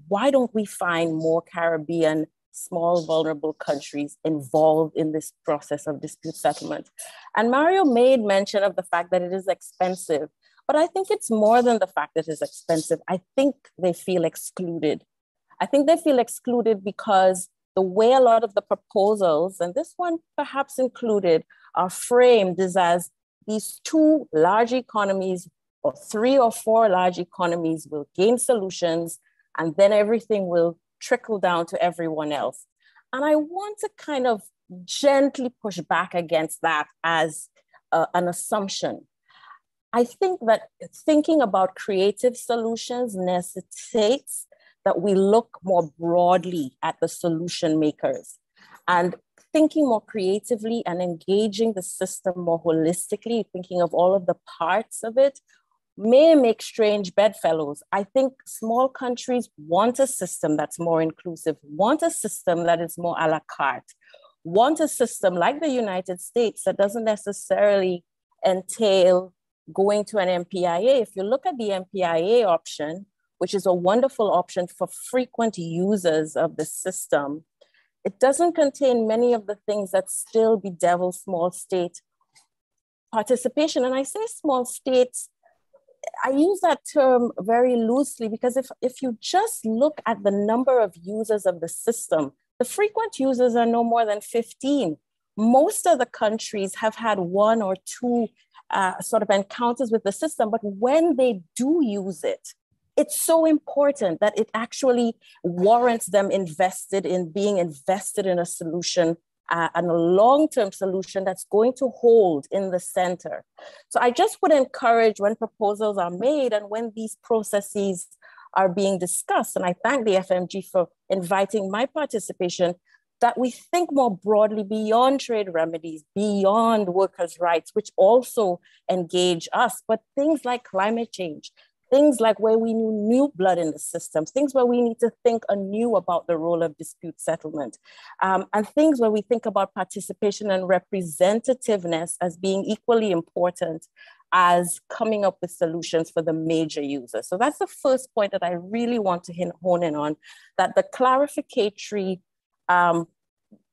Speaker 7: why don't we find more Caribbean small vulnerable countries involved in this process of dispute settlement? And Mario made mention of the fact that it is expensive, but I think it's more than the fact that it's expensive. I think they feel excluded. I think they feel excluded because the way a lot of the proposals, and this one perhaps included, are framed is as these two large economies or three or four large economies will gain solutions and then everything will trickle down to everyone else. And I want to kind of gently push back against that as uh, an assumption. I think that thinking about creative solutions necessitates that we look more broadly at the solution makers and thinking more creatively and engaging the system more holistically, thinking of all of the parts of it may make strange bedfellows. I think small countries want a system that's more inclusive, want a system that is more a la carte, want a system like the United States that doesn't necessarily entail going to an MPIA. If you look at the MPIA option, which is a wonderful option for frequent users of the system, it doesn't contain many of the things that still bedevil small state participation. And I say small states I use that term very loosely because if, if you just look at the number of users of the system, the frequent users are no more than 15. Most of the countries have had one or two uh, sort of encounters with the system, but when they do use it, it's so important that it actually warrants them invested in being invested in a solution uh, and a long-term solution that's going to hold in the center. So I just would encourage when proposals are made and when these processes are being discussed, and I thank the FMG for inviting my participation, that we think more broadly beyond trade remedies, beyond workers' rights, which also engage us, but things like climate change, things like where we need new blood in the system, things where we need to think anew about the role of dispute settlement, um, and things where we think about participation and representativeness as being equally important as coming up with solutions for the major users. So that's the first point that I really want to hone in on, that the clarificatory um,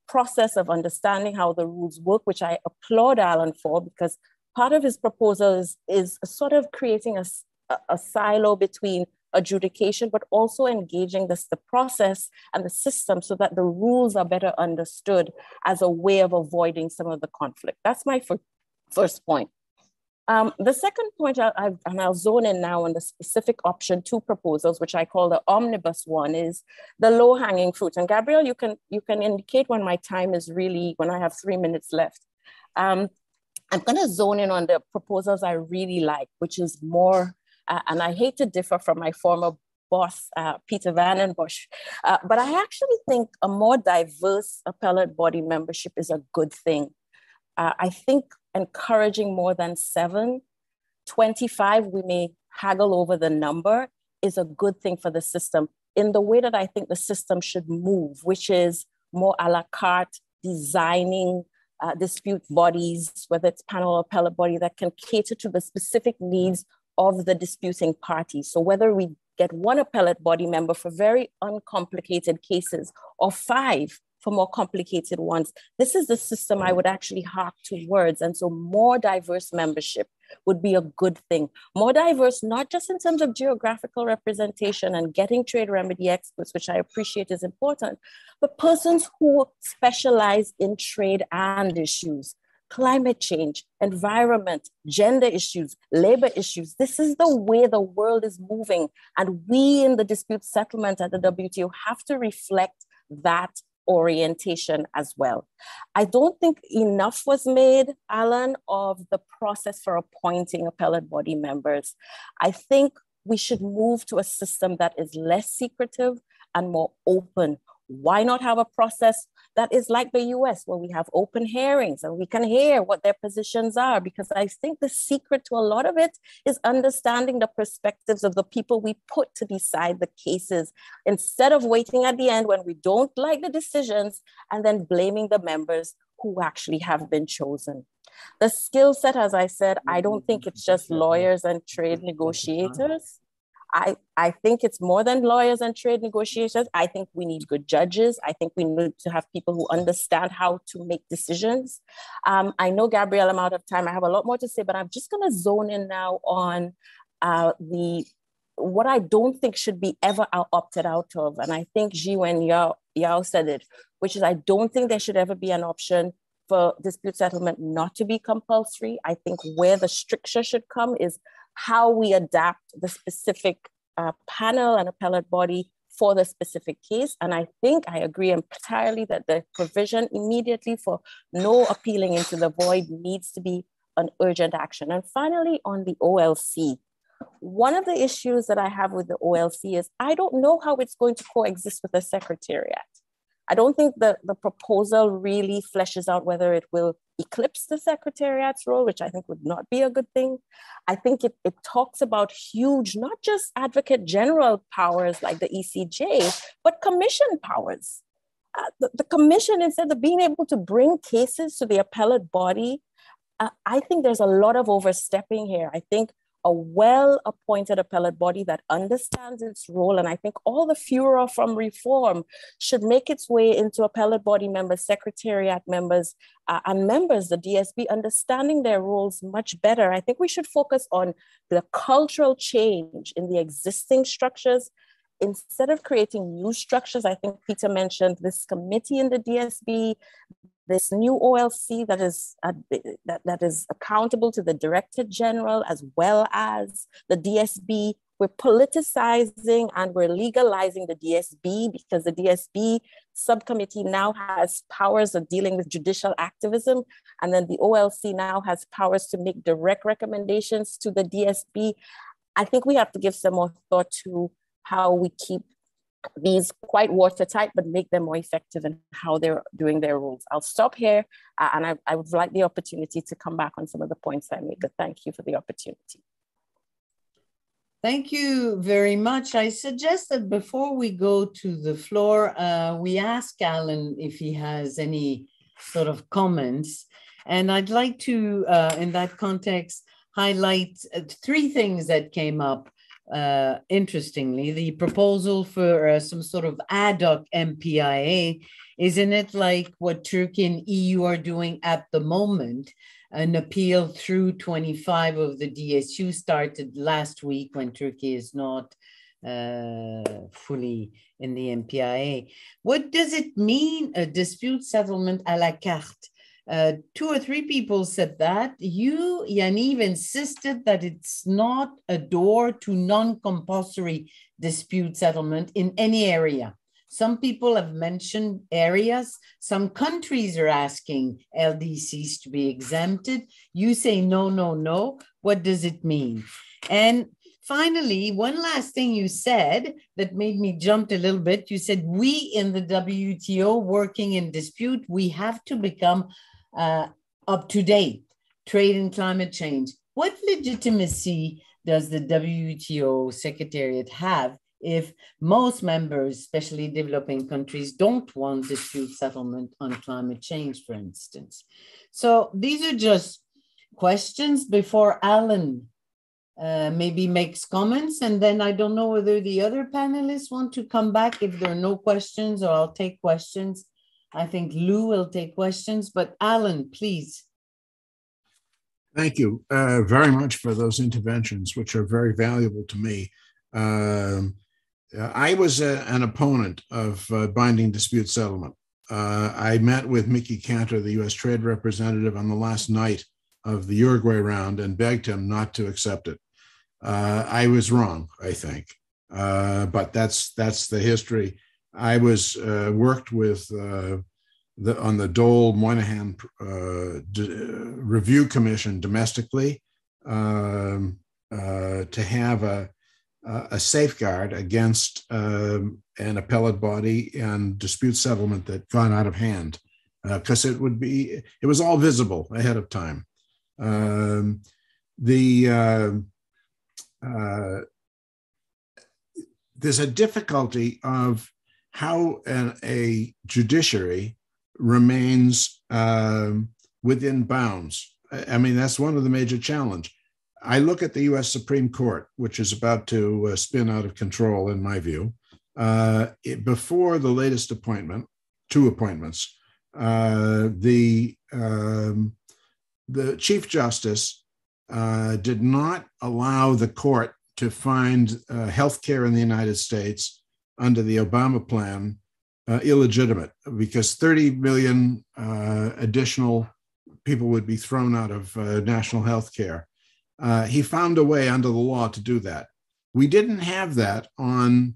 Speaker 7: process of understanding how the rules work, which I applaud Alan for, because part of his proposal is, is sort of creating a a, a silo between adjudication, but also engaging this, the process and the system so that the rules are better understood as a way of avoiding some of the conflict. That's my first point. Um, the second point, I, I, and I'll zone in now on the specific option two proposals, which I call the omnibus one, is the low hanging fruit. And Gabrielle, you can you can indicate when my time is really when I have three minutes left. Um, I'm going to zone in on the proposals I really like, which is more, uh, and I hate to differ from my former boss, uh, Peter Van den Bossche, uh, but I actually think a more diverse appellate body membership is a good thing. Uh, I think encouraging more than seven, 25, we may haggle over the number, is a good thing for the system in the way that I think the system should move, which is more a la carte designing uh, dispute bodies, whether it's panel or appellate body, that can cater to the specific needs of the disputing party. So whether we get one appellate body member for very uncomplicated cases or five for more complicated ones, this is the system I would actually hark towards. And so more diverse membership would be a good thing. More diverse, not just in terms of geographical representation and getting trade remedy experts, which I appreciate is important, but persons who specialize in trade and issues, climate change, environment, gender issues, labor issues. This is the way the world is moving. And we in the dispute settlement at the WTO have to reflect that orientation as well. I don't think enough was made, Alan, of the process for appointing appellate body members. I think we should move to a system that is less secretive and more open, why not have a process that is like the US, where we have open hearings and we can hear what their positions are? Because I think the secret to a lot of it is understanding the perspectives of the people we put to decide the cases instead of waiting at the end when we don't like the decisions and then blaming the members who actually have been chosen. The skill set, as I said, I don't think it's just lawyers and trade negotiators. I, I think it's more than lawyers and trade negotiators. I think we need good judges. I think we need to have people who understand how to make decisions. Um, I know, Gabrielle, I'm out of time. I have a lot more to say, but I'm just going to zone in now on uh, the what I don't think should be ever opted out of. And I think Ji Wenhua, Yao said it, which is I don't think there should ever be an option for dispute settlement not to be compulsory. I think where the stricture should come is how we adapt the specific uh, panel and appellate body for the specific case. And I think I agree entirely that the provision immediately for no appealing into the void needs to be an urgent action. And finally, on the OLC, one of the issues that I have with the OLC is I don't know how it's going to coexist with the Secretariat. I don't think the, the proposal really fleshes out whether it will eclipse the secretariat's role, which I think would not be a good thing. I think it, it talks about huge, not just advocate general powers like the ECJ, but commission powers. Uh, the, the, commission, instead of being able to bring cases to the appellate body, uh, I think there's a lot of overstepping here. I think a well appointed appellate body that understands its role. And I think all the furor from reform should make its way into appellate body members, secretariat members, uh, and members, the DSB, understanding their roles much better. I think we should focus on the cultural change in the existing structures instead of creating new structures, I think Peter mentioned this committee in the DSB, this new OLC that is uh, that, that is accountable to the Director General as well as the DSB. We're politicizing and we're legalizing the DSB because the DSB subcommittee now has powers of dealing with judicial activism. And then the OLC now has powers to make direct recommendations to the DSB. I think we have to give some more thought to how we keep these quite watertight, but make them more effective in how they're doing their roles. I'll stop here uh, and I, I would like the opportunity to come back on some of the points I made, but thank you for the opportunity.
Speaker 3: Thank you very much. I suggest that before we go to the floor, uh, we ask Alan if he has any sort of comments. And I'd like to, uh, in that context, highlight uh, three things that came up uh, interestingly, the proposal for uh, some sort of ad hoc MPIA, isn't it like what Turkey and EU are doing at the moment? An appeal through 25 of the DSU started last week when Turkey is not uh, fully in the MPIA. What does it mean, a dispute settlement à la carte? Uh, two or three people said that. You, Jan Yves, insisted that it's not a door to non compulsory dispute settlement in any area. Some people have mentioned areas. Some countries are asking LDCs to be exempted. You say no, no, no. What does it mean? And finally, one last thing you said that made me jump a little bit. You said, we in the WTO working in dispute, we have to become uh, up to date, trade and climate change. What legitimacy does the WTO Secretariat have if most members, especially developing countries, don't want dispute settlement on climate change, for instance? So these are just questions before Alan uh, maybe makes comments. And then I don't know whether the other panelists want to come back if there are no questions or I'll take questions. I think Lu will take questions, but Alan, please.
Speaker 4: Thank you uh, very much for those interventions, which are very valuable to me. Um, I was a, an opponent of uh, binding dispute settlement. Uh, I met with Mickey Kantor, the US trade representative, on the last night of the Uruguay round and begged him not to accept it. Uh, I was wrong, I think, uh, but that's that's the history. I was uh, worked with the, on the Dole Moynihan uh, d- Review Commission domestically um, uh, to have a, a safeguard against um, an appellate body and dispute settlement that gone out of hand because uh, it would be it was all visible ahead of time. Um, the uh, uh, there's a difficulty of how an, a judiciary remains um, within bounds. I mean, that's one of the major challenge. I look at the U.S. Supreme Court, which is about to uh, spin out of control, in my view. Uh, it, before the latest appointment, two appointments, uh, the um, the Chief Justice uh, did not allow the court to find uh, health care in the United States under the Obama plan uh, illegitimate because 30 million uh, additional people would be thrown out of uh, national health care. Uh, he found a way under the law to do that. We didn't have that on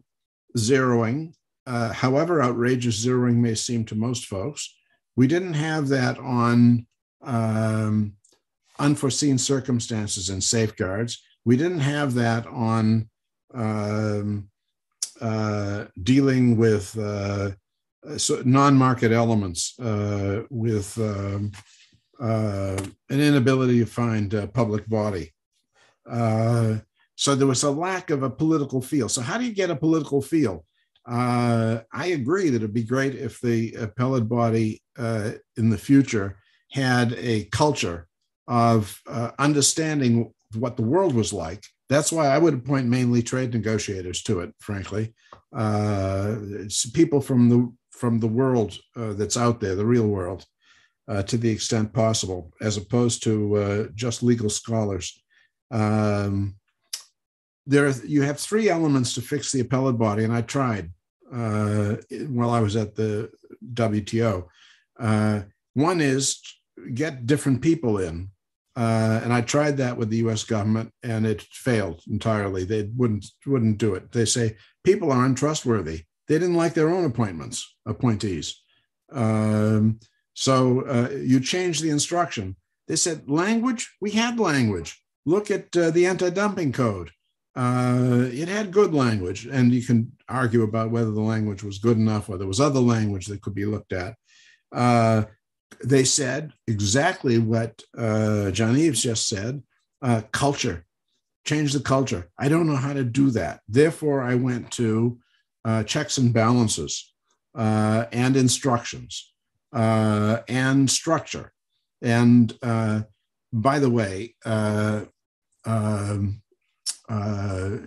Speaker 4: zeroing, uh, however outrageous zeroing may seem to most folks. We didn't have that on um, unforeseen circumstances and safeguards. We didn't have that on um, uh, dealing with uh, so non-market elements uh, with um, uh, an inability to find a public body. So there was a lack of a political feel. So how do you get a political feel? I agree that it'd be great if the appellate body in the future had a culture of understanding what the world was like that's why I would appoint mainly trade negotiators to it. Frankly, uh, people from the from the world uh, that's out there, the real world, uh, to the extent possible, as opposed to uh, just legal scholars. Um, there, you have three elements to fix the appellate body, and I tried uh, while I was at the WTO. Uh, one is get different people in uh, and I tried that with the U.S. government, and it failed entirely. They wouldn't wouldn't do it. They say people are untrustworthy. They didn't like their own appointments, appointees. Um, so uh, you change the instruction. They said language. We had language. Look at uh, the anti-dumping code. Uh, it had good language, and you can argue about whether the language was good enough, or there was other language that could be looked at. They said exactly what uh, Jean-Yves just said uh, culture, change the culture. I don't know how to do that. Therefore, I went to uh, checks and balances uh, and instructions uh, and structure. And uh, by the way, um,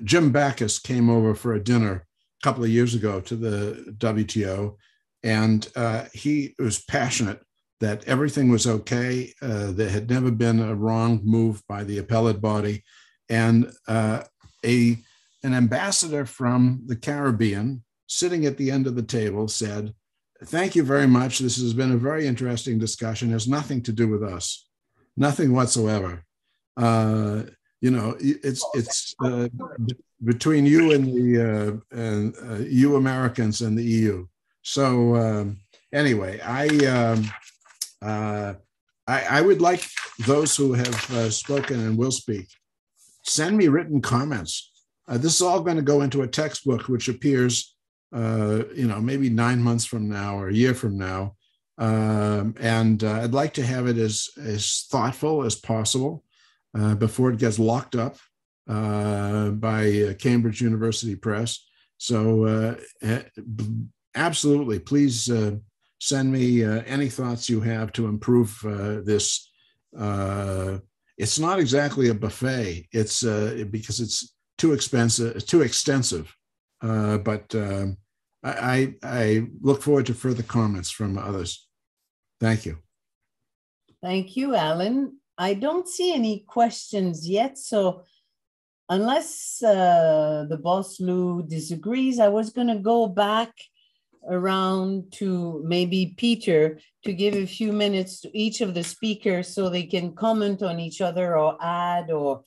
Speaker 4: Jim Bacchus came over for a dinner a couple of years ago to the WTO, and he was passionate that everything was okay. Uh, there had never been a wrong move by the appellate body, and uh, a an ambassador from the Caribbean sitting at the end of the table said, "Thank you very much. This has been a very interesting discussion. It has nothing to do with us, nothing whatsoever." Uh, you know, it's it's uh, between you and the uh, and uh, you Americans and the EU. So um, anyway, I, um, uh, I, I would like those who have uh, spoken and will speak send me written comments. Uh, this is all going to go into a textbook which appears, uh, you know, maybe nine months from now or a year from now. Um, and uh, I'd like to have it as as thoughtful as possible before it gets locked up by Cambridge University Press. So absolutely, please send me any thoughts you have to improve this it's not exactly a buffet. It's uh, because it's too expensive, too extensive. Uh, but um, I, I look forward to further comments from others. Thank you.
Speaker 3: Thank you, Alan. I don't see any questions yet. So unless uh, the boss Lu disagrees, I was going to go back around to maybe Peter to give a few minutes to each of the speakers so they can comment on each other or add or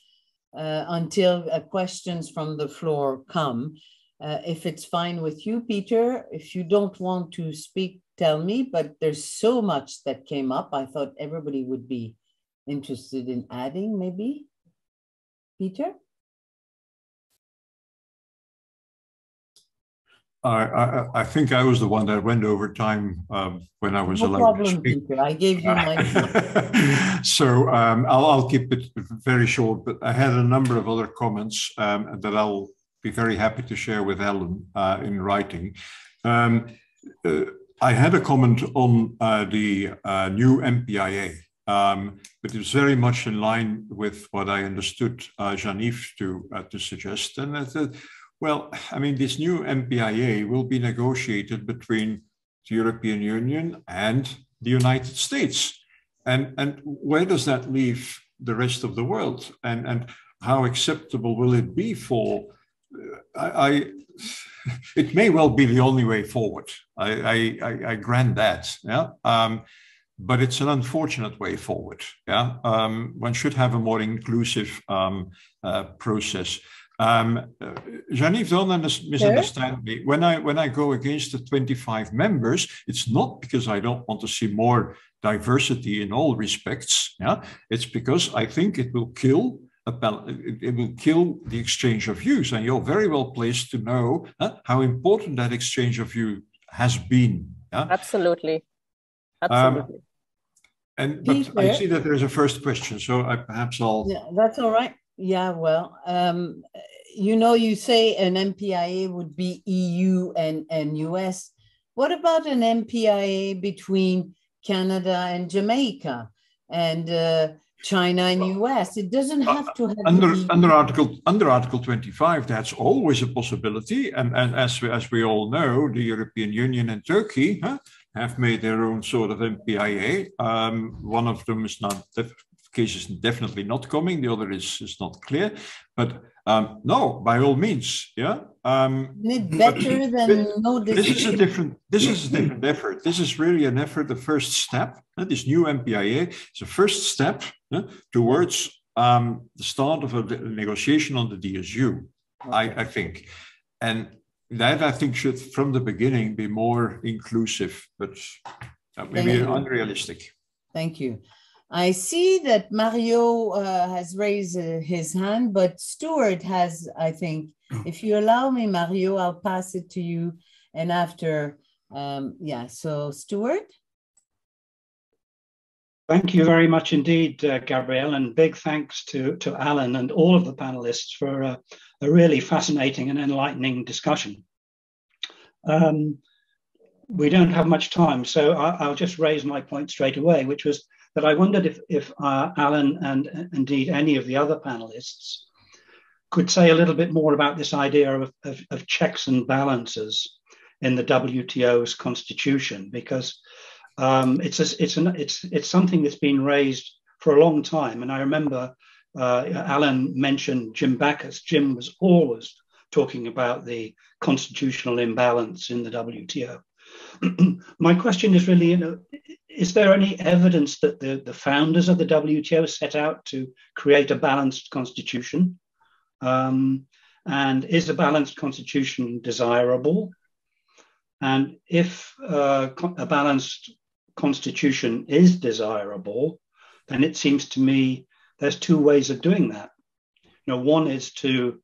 Speaker 3: uh, until uh, questions from the floor come. Uh, if it's fine with you, Peter, if you don't want to speak, tell me, but there's so much that came up. I thought everybody would be interested in adding maybe. Peter?
Speaker 2: I, I, I, think I was the one that went over time um, when I was
Speaker 3: no
Speaker 2: allowed
Speaker 3: problem,
Speaker 2: to speak.
Speaker 3: Peter. I gave you
Speaker 2: my. so um, I'll, I'll, keep it very short, but I had a number of other comments um, that I'll be very happy to share with Alan uh, in writing. Um, uh, I had a comment on uh, the uh, new MPIA. Um, but it's very much in line with what I understood uh, Jan Yves to, uh, to suggest. And that well, I mean, this new MPIA will be negotiated between the European Union and the United States. And, and where does that leave the rest of the world? And, and how acceptable will it be for? I, I it may well be the only way forward. I, I, I grant that. Yeah. Um, but it's an unfortunate way forward. Yeah. Um, one should have a more inclusive um, uh, process. Um, uh, Jan Yves, don't misunderstand me. When I when I go against the 25 members, it's not because I don't want to see more diversity in all respects. Yeah, it's because I think it will kill a it will kill the exchange of views, and you're very well placed to know huh, how important that exchange of view has been.
Speaker 7: Yeah? Absolutely, absolutely. Um,
Speaker 2: and but I see that there is a first question, so I perhaps I'll.
Speaker 3: Yeah, that's all right. Yeah, well, um, you know, you say an MPIA would be EU and, and US. What about an MPIA between Canada and Jamaica and uh, China and US? It doesn't uh, have to have
Speaker 2: under under Article under Article 25. That's always a possibility, and, and as we, as we all know, the European Union and Turkey huh, have made their own sort of MPIA. Um, one of them is not case is definitely not coming. The other is, is not clear. But um, no, by all means, yeah. Um,
Speaker 3: better than no
Speaker 2: This is a different. This is a different effort. This is really an effort. The first step. Uh, this new MPIA is a first step uh, towards um, the start of a negotiation on the DSU. Okay. I, I think, and that I think should from the beginning be more inclusive, but uh, maybe unrealistic.
Speaker 3: Thank you. I see that Mario uh, has raised uh, his hand, but Stuart has, I think. Oh. If you allow me, Mario, I'll pass it to you. And after, um, yeah, so Stuart?
Speaker 8: Thank you very much indeed, uh, Gabrielle, and big thanks to, to Alan and all of the panelists for a, a really fascinating and enlightening discussion. Um, we don't have much time, so I, will just raise my point straight away, which was but I wondered if, if uh, Alan and indeed any of the other panelists could say a little bit more about this idea of, of, of checks and balances in the WTO's constitution, because um, it's, a, it's, an, it's, it's something that's been raised for a long time. And I remember uh, Alan mentioned Jim Bacchus. Jim was always talking about the constitutional imbalance in the WTO. My question is really, you know, is there any evidence that the, the founders of the WTO set out to create a balanced constitution? Um, and is a balanced constitution desirable? And if uh, a balanced constitution is desirable, then it seems to me there's two ways of doing that. You know, one is to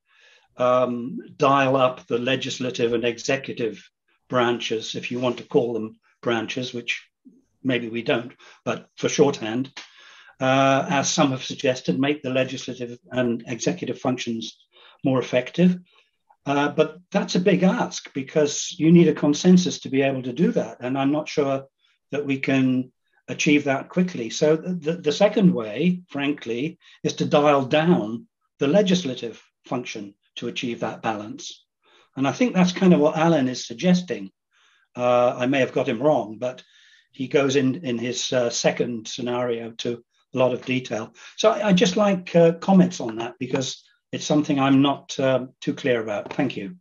Speaker 8: um, dial up the legislative and executive branches, if you want to call them branches, which maybe we don't, but for shorthand, uh, as some have suggested, make the legislative and executive functions more effective. Uh, but that's a big ask because you need a consensus to be able to do that. And I'm not sure that we can achieve that quickly. So the, the second way, frankly, is to dial down the legislative function to achieve that balance. And I think that's kind of what Alan is suggesting. Uh, I may have got him wrong, but he goes in in his uh, second scenario to a lot of detail. So I, I just like uh, comments on that because it's something I'm not uh, too clear about. Thank you.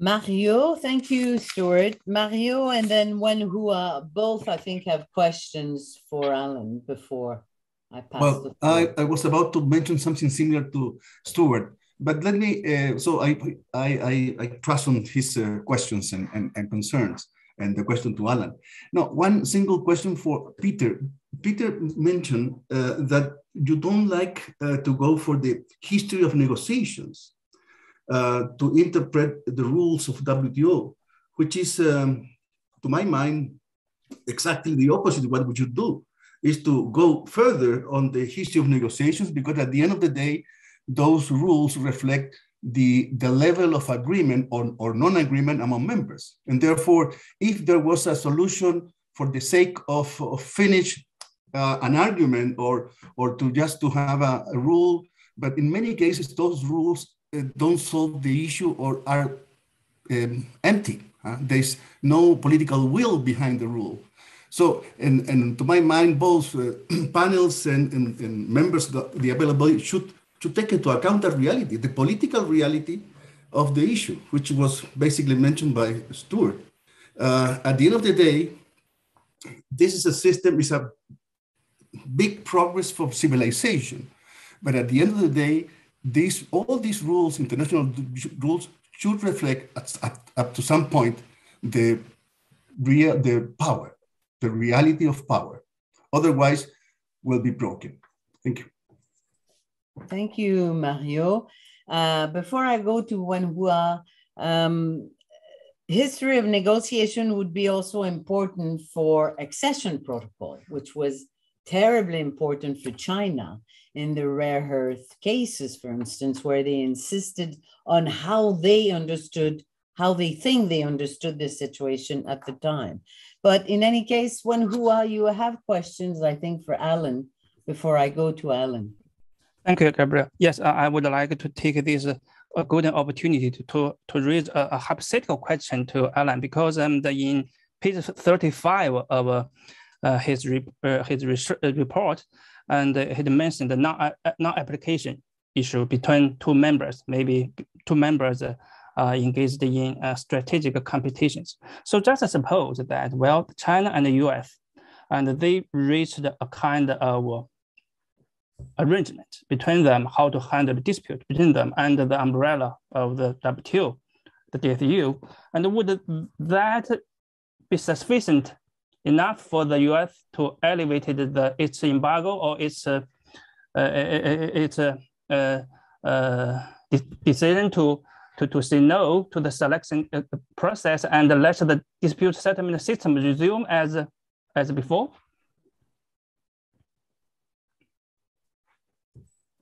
Speaker 3: Mario, thank you, Stuart. Mario and then Wenhua both, I think, have questions for Alan before I pass.
Speaker 5: Well, I, I was about to mention something similar to Stuart, but let me, uh, so I, I, I, I, trust on his uh, questions and, and, and concerns and the question to Alan. Now, one single question for Peter. Peter mentioned uh, that you don't like uh, to go for the history of negotiations uh, to interpret the rules of WTO, which is, um, to my mind, exactly the opposite. What would you do? Is to go further on the history of negotiations because at the end of the day, those rules reflect the, the level of agreement or, or non-agreement among members. And therefore, if there was a solution for the sake of, of finish uh, an argument or, or to just to have a, a rule, but in many cases, those rules uh, don't solve the issue or are um, empty. Uh, there's no political will behind the rule. So, and, and to my mind, both uh, panels and, and, and members, the, the availability should to take into account the reality, the political reality of the issue, which was basically mentioned by Stuart. Uh, at the end of the day, this is a system, is a big progress for civilization. But at the end of the day, these all these rules, international rules, should reflect at, at, up to some point the real the power, the reality of power. Otherwise, will be broken. Thank you.
Speaker 3: Thank you, Mario. Uh, before I go to Wenhua, um, history of negotiation would be also important for accession protocol, which was terribly important for China in the rare earth cases, for instance, where they insisted on how they understood, how they think they understood the situation at the time. But in any case, Wenhua, you have questions, I think, for Alan before I go to Alan.
Speaker 6: Thank you, Gabrielle. Yes, I would like to take this uh, a golden opportunity to, to, to raise a, a, hypothetical question to Alan because um, the, in page 35 of uh, uh, his, re, uh, his research, uh, report, and uh, he mentioned the non, non-application issue between two members, maybe two members engaged in strategic competitions. So just suppose that, well, China and the US, and they reached a kind of arrangement between them, how to handle the dispute between them under the umbrella of the WTO, the DSU, and would that be sufficient enough for the U.S. to elevate the, its embargo or its uh, uh, its uh, uh decision to, to, to say no to the selection uh, process and let the dispute settlement system resume as, as before?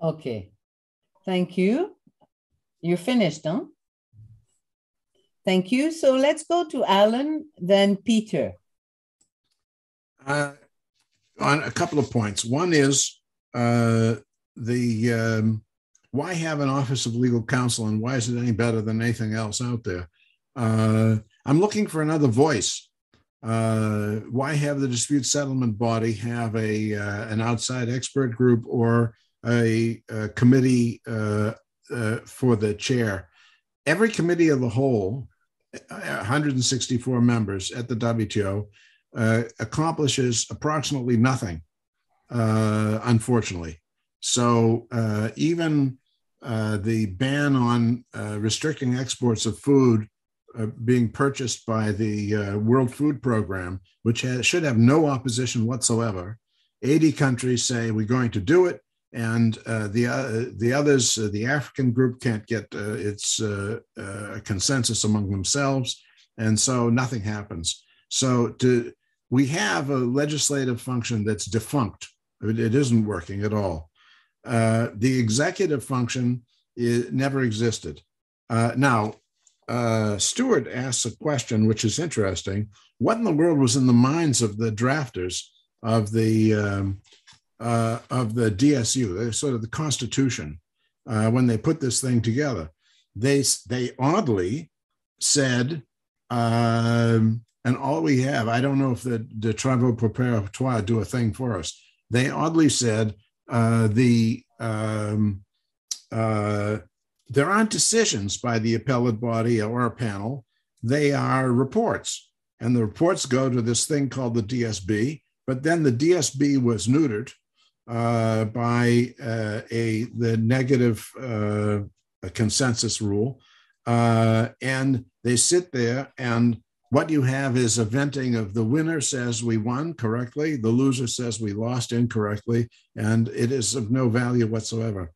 Speaker 3: Okay, thank you. You're finished, huh? Thank you. So let's go to Alan, then Peter.
Speaker 4: Uh, on a couple of points. One is uh, the um, why have an office of legal counsel and why is it any better than anything else out there? Uh, I'm looking for another voice. Uh, why have the dispute settlement body have a uh, an outside expert group or a, a committee uh, uh, for the chair. Every committee of the whole 164 members at the WTO, uh, accomplishes approximately nothing, uh, unfortunately. So uh, even uh, the ban on uh, restricting exports of food uh, being purchased by the World Food Program, which has, should have no opposition whatsoever, 80 countries say we're going to do it and uh, the uh, the others, uh, the African group can't get its consensus among themselves, and so nothing happens. So to we have a legislative function that's defunct. It, it isn't working at all. Uh, the executive function is, never existed. Uh, now, uh, Stuart asks a question which is interesting. What in the world was in the minds of the drafters of the um, uh, of the DSU, sort of the Constitution, uh, when they put this thing together? They they oddly said um, and all we have, I don't know if the, the Travaux Preparatoires do a thing for us. They oddly said uh, the um, uh, there aren't decisions by the appellate body or a panel. They are reports. And the reports go to this thing called the DSB. But then the DSB was neutered uh, by uh, a the negative uh, consensus rule. Uh, and they sit there and what you have is a venting of the winner says we won correctly, the loser says we lost incorrectly, and it is of no value whatsoever.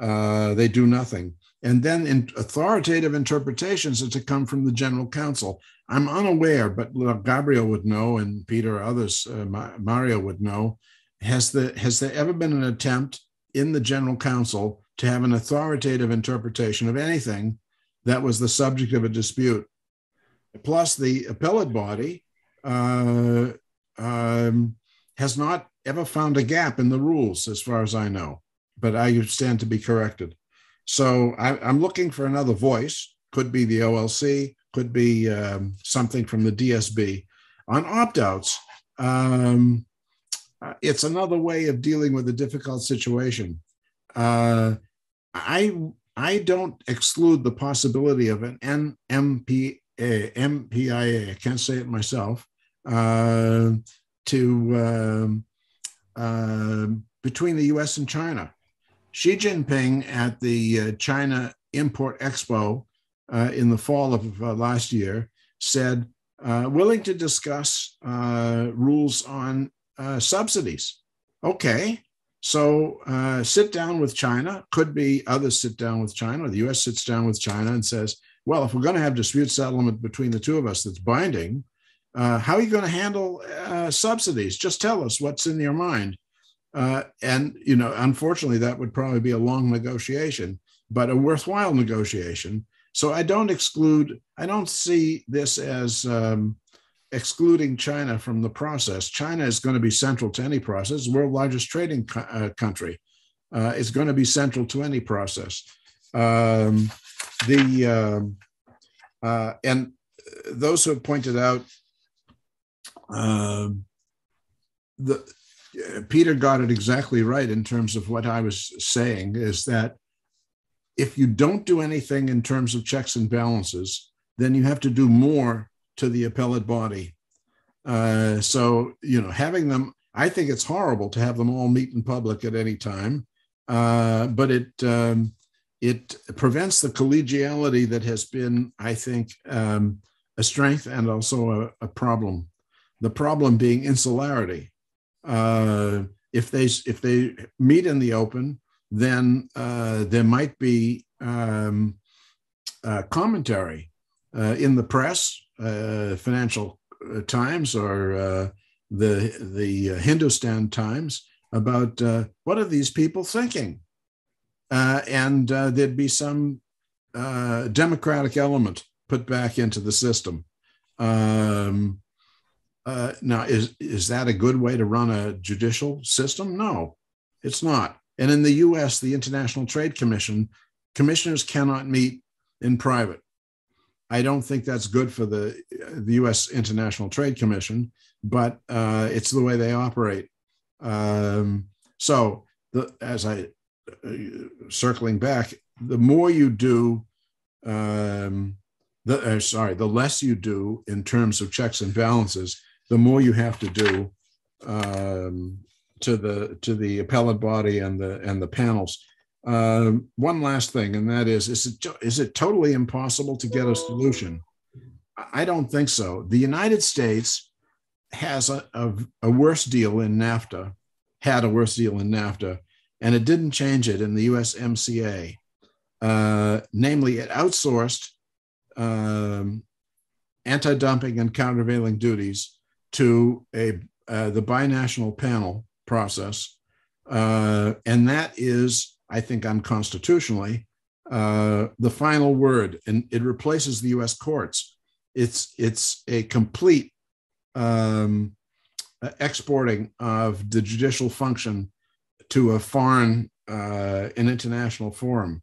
Speaker 4: Uh, they do nothing. And then in authoritative interpretations are to come from the general council. I'm unaware, but Gabrielle would know, and Peter, others, uh, Mario would know. Has, the, has there ever been an attempt in the general council to have an authoritative interpretation of anything that was the subject of a dispute? plus the appellate body uh, um, has not ever found a gap in the rules, as far as I know, but I stand to be corrected. So I, am looking for another voice. Could be the OLC, could be um, something from the DSB. On opt outs, um, uh, it's another way of dealing with a difficult situation. Uh, I I don't exclude the possibility of an NMP MPIA, I can't say it myself, uh, to um, uh, between the US and China. Xi Jinping at the uh, China Import Expo in the fall of last year said, willing to discuss rules on subsidies. Okay, so sit down with China, could be others sit down with China, the US sits down with China and says, well, if we're going to have dispute settlement between the two of us that's binding, uh, how are you going to handle uh, subsidies? Just tell us what's in your mind. Uh, and, you know, unfortunately, that would probably be a long negotiation, but a worthwhile negotiation. So I don't exclude, I don't see this as um, excluding China from the process. China is going to be central to any process, world largest trading co- uh, country. Uh, is going to be central to any process. Um, the um, uh, and those who have pointed out uh, the Peter got it exactly right in terms of what I was saying is that if you don't do anything in terms of checks and balances, then you have to do more to the appellate body. Uh, so you know, having them, I think it's horrible to have them all meet in public at any time, uh, but it um, it prevents the collegiality that has been, I think, um, a strength and also a, a, problem. The problem being insularity. Uh, if they if they meet in the open, then uh, there might be um, uh, commentary uh, in the press, uh, Financial uh, Times or uh, the the Hindustan Times about uh, what are these people thinking uh, and uh, there'd be some uh, democratic element put back into the system. Um, uh, now, is is that a good way to run a judicial system? No, it's not. And in the U.S., the International Trade Commission commissioners cannot meet in private. I don't think that's good for the the U.S. International Trade Commission, but uh, it's the way they operate. Um, so, the, as I circling back, the more you do um, the uh, sorry, the less you do in terms of checks and balances, the more you have to do um, to the to the appellate body and the and the panels. Um, one last thing, and that is: is it is it totally impossible to get a solution? I don't think so. The United States has a, a, a worse deal in NAFTA, had a worse deal in NAFTA, and it didn't change it in the USMCA. Uh, namely, it outsourced um, anti-dumping and countervailing duties to a uh, the binational panel process, uh, and that is, I think, unconstitutionally uh, the final word, and it replaces the U.S. courts. It's it's a complete um, exporting of the judicial function to a foreign, uh, an international forum.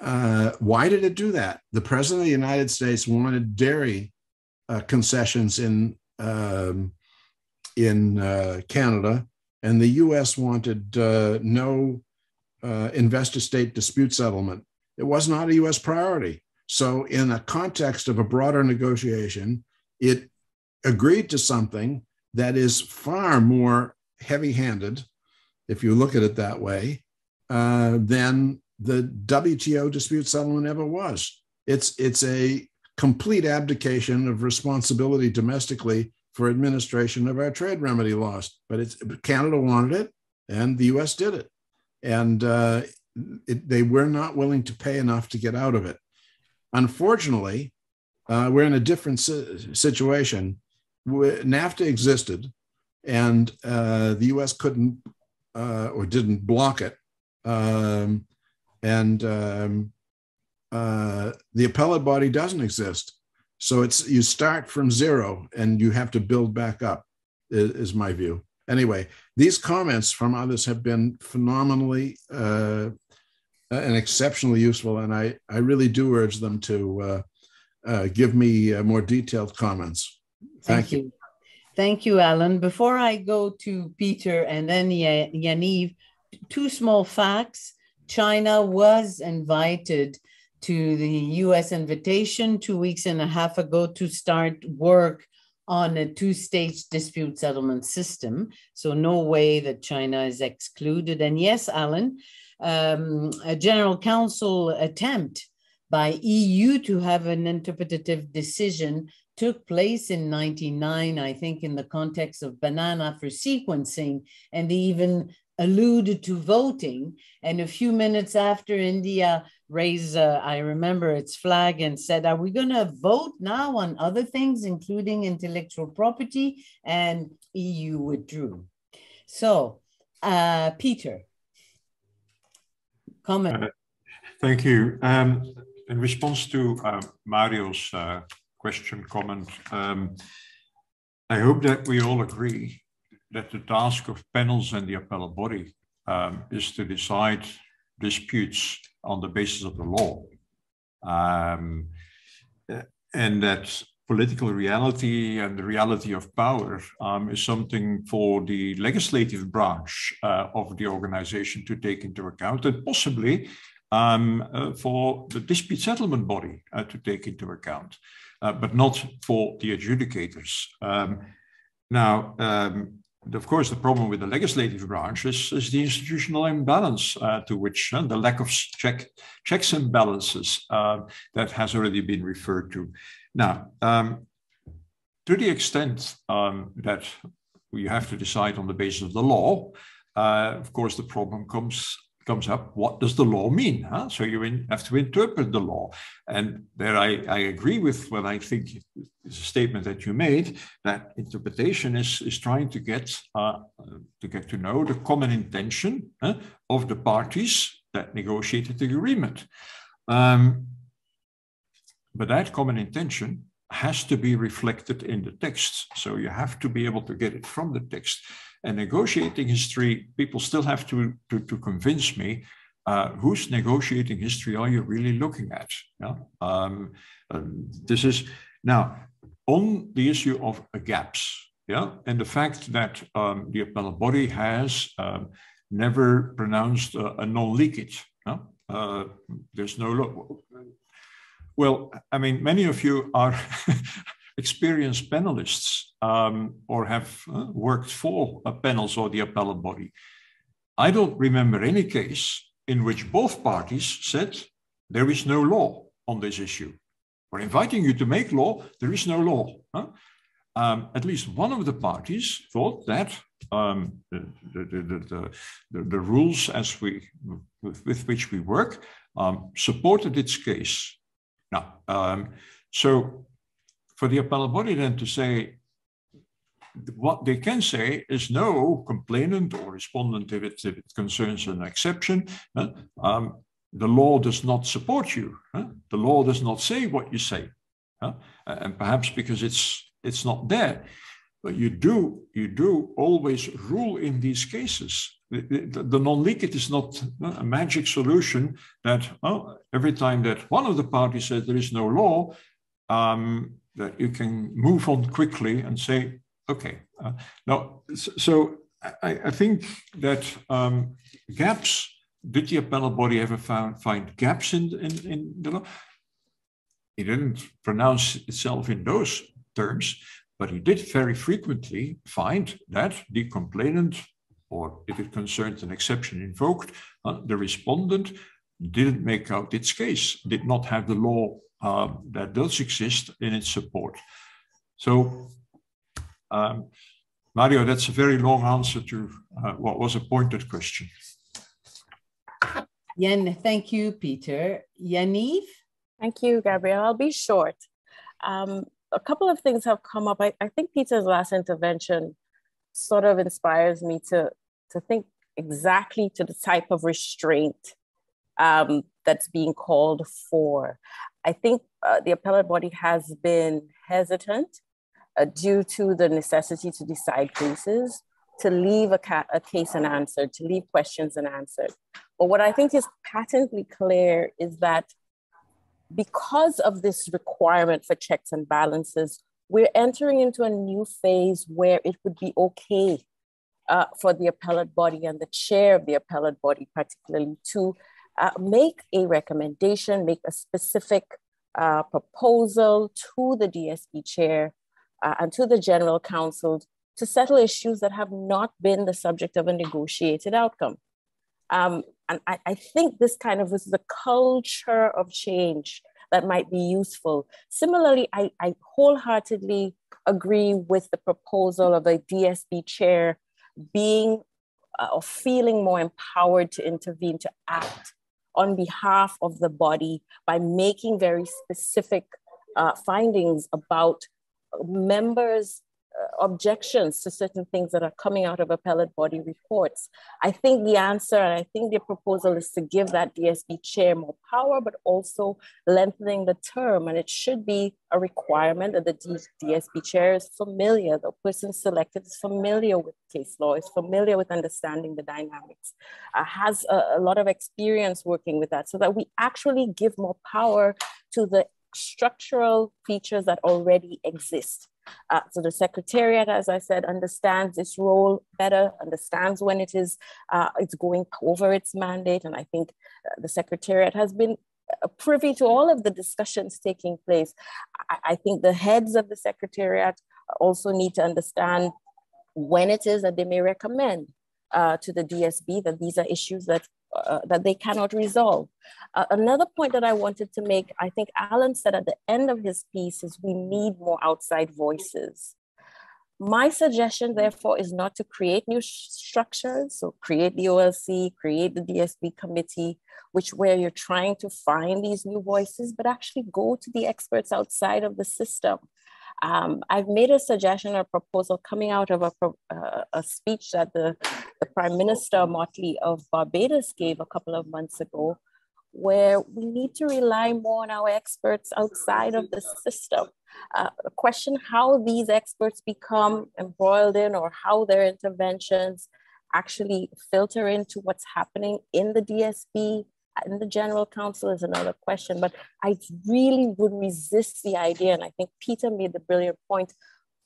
Speaker 4: Uh, why did it do that? The president of the United States wanted dairy uh, concessions in um, in uh, Canada, and the U.S. wanted uh, no uh, investor-state dispute settlement. It was not a U.S. priority. So, in a context of a broader negotiation, it agreed to something that is far more heavy-handed, if you look at it that way, uh, than the WTO dispute settlement ever was. It's it's a complete abdication of responsibility domestically for administration of our trade remedy laws. But it's Canada wanted it, and the U.S. did it, and uh, it, they were not willing to pay enough to get out of it. Unfortunately, uh, we're in a different si- situation. NAFTA existed, and uh, the U.S. couldn't uh, or didn't block it. Um, and um, uh, the appellate body doesn't exist. So it's you start from zero and you have to build back up, is, is my view. Anyway, these comments from others have been phenomenally uh, and exceptionally useful, and I, I really do urge them to uh, uh, give me uh, more detailed comments. Thank, Thank you. you.
Speaker 3: Thank you, Alan. Before I go to Peter and then Jan Yves, two small facts. China was invited to the US invitation two weeks and a half ago to start work on a two stage dispute settlement system. So, no way that China is excluded. And yes, Alan, um, a general council attempt by EU to have an interpretative decision took place in 99 i think in the context of banana for sequencing and they even alluded to voting. And a few minutes after India raised, uh, I remember its flag and said, Are we going to vote now on other things, including intellectual property? And EU withdrew. So, uh, Peter, comment. Uh,
Speaker 2: thank you. Um, in response to uh, Mario's uh, question, comment, um, I hope that we all agree that the task of panels and the appellate body um, is to decide disputes on the basis of the law. Um, and that political reality and the reality of power um, is something for the legislative branch uh, of the organization to take into account, and possibly um, uh, for the dispute settlement body uh, to take into account, uh, but not for the adjudicators. Um, now, um, of course, the problem with the legislative branch is, is the institutional imbalance uh, to which uh, the lack of check, checks and balances uh, that has already been referred to. Now, um, to the extent um, that we have to decide on the basis of the law, uh, of course, the problem comes comes up, what does the law mean? Huh? So you in, have to interpret the law. And there I, I agree with what I think is a statement that you made, that interpretation is, is trying to get, uh, to get to know the common intention huh, of the parties that negotiated the agreement. Um, but that common intention has to be reflected in the text. So you have to be able to get it from the text. And negotiating history, people still have to, to, to convince me uh, whose negotiating history are you really looking at? Yeah? Um, um, this is now on the issue of gaps, yeah, and the fact that um, the appellate body has um, never pronounced a non-liquet. Yeah? Uh, there's no law. Well, I mean, many of you are experienced panelists um, or have uh, worked for panels or the appellate body. I don't remember any case in which both parties said there is no law on this issue. We're inviting you to make law, there is no law. Huh? Um, at least one of the parties thought that um, the, the, the, the, rules as we with, with which we work um, supported its case. Now, um, so for the appellate body then to say what they can say is no complainant or respondent if it, if it concerns an exception. Uh, um, the law does not support you. The law does not say what you say, and perhaps because it's it's not there. But you do you do always rule in these cases. The, the, the non-liquet is not a magic solution that oh, every time that one of the parties says there is no law, um, that you can move on quickly and say Okay. Uh, now, so I, I, think that um, gaps. Did the appellate body ever found, find gaps in, in, in the law? He didn't pronounce itself in those terms, but he did very frequently find that the complainant, or if it concerned an exception invoked, uh, the respondent didn't make out its case, did not have the law uh, that does exist in its support. So um, Mario, that's a very long answer to uh, what was a pointed question.
Speaker 3: Yen, thank you, Peter. Jan Yves?
Speaker 7: Thank you, Gabrielle. I'll be short. Um, a couple of things have come up. I, I think Peter's last intervention sort of inspires me to, to think exactly to the type of restraint um, that's being called for. I think uh, the appellate body has been hesitant uh, due to the necessity to decide cases, to leave a, ca- a case unanswered, to leave questions unanswered. But what I think is patently clear is that because of this requirement for checks and balances, we're entering into a new phase where it would be okay uh, for the appellate body and the chair of the appellate body, particularly, to uh, make a recommendation, make a specific uh, proposal to the DSB chair uh, and to the General Council to settle issues that have not been the subject of a negotiated outcome. Um, and I, I, think this kind of is the culture of change that might be useful. Similarly, I, I wholeheartedly agree with the proposal of a DSB chair being uh, or feeling more empowered to intervene, to act on behalf of the body by making very specific uh, findings about members' objections to certain things that are coming out of appellate body reports. I think the answer, and I think the proposal is to give that DSB chair more power, but also lengthening the term. And it should be a requirement that the DSB chair is familiar, the person selected is familiar with case law, is familiar with understanding the dynamics, uh, has a, a lot of experience working with that, so that we actually give more power to the structural features that already exist. Uh, so the Secretariat, as I said, understands its role better, understands when it is uh, it's going over its mandate, and I think uh, the Secretariat has been uh, privy to all of the discussions taking place. I, I think the heads of the Secretariat also need to understand when it is that they may recommend uh, to the DSB that these are issues that uh, that they cannot resolve. Uh, another point that I wanted to make, I think Alan said at the end of his piece, is we need more outside voices. My suggestion, therefore, is not to create new structures, so create the OLC, create the DSB committee, which where you're trying to find these new voices, but actually go to the experts outside of the system um, I've made a suggestion or proposal coming out of a, uh, a speech that the, the Prime Minister Mottley of Barbados gave a couple of months ago, where we need to rely more on our experts outside of the system. Uh, question how these experts become embroiled in or how their interventions actually filter into what's happening in the DSB in the general council is another question, but I really would resist the idea, and I think Peter made the brilliant point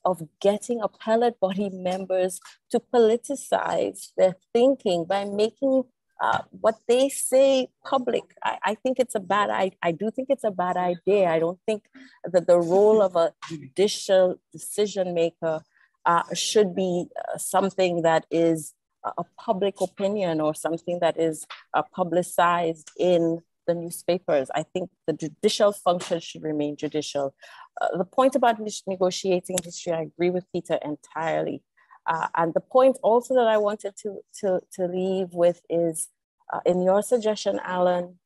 Speaker 7: of getting appellate body members to politicize their thinking by making uh, what they say public, I, I, think it's a bad, I, I do think it's a bad idea. I don't think that the role of a judicial decision maker uh, should be uh, something that is a public opinion or something that is uh, publicized in the newspapers. I think the judicial function should remain judicial. Uh, the point about negotiating history, I agree with Peter entirely. Uh, and the point also that I wanted to, to, to leave with is uh, in your suggestion, Alan,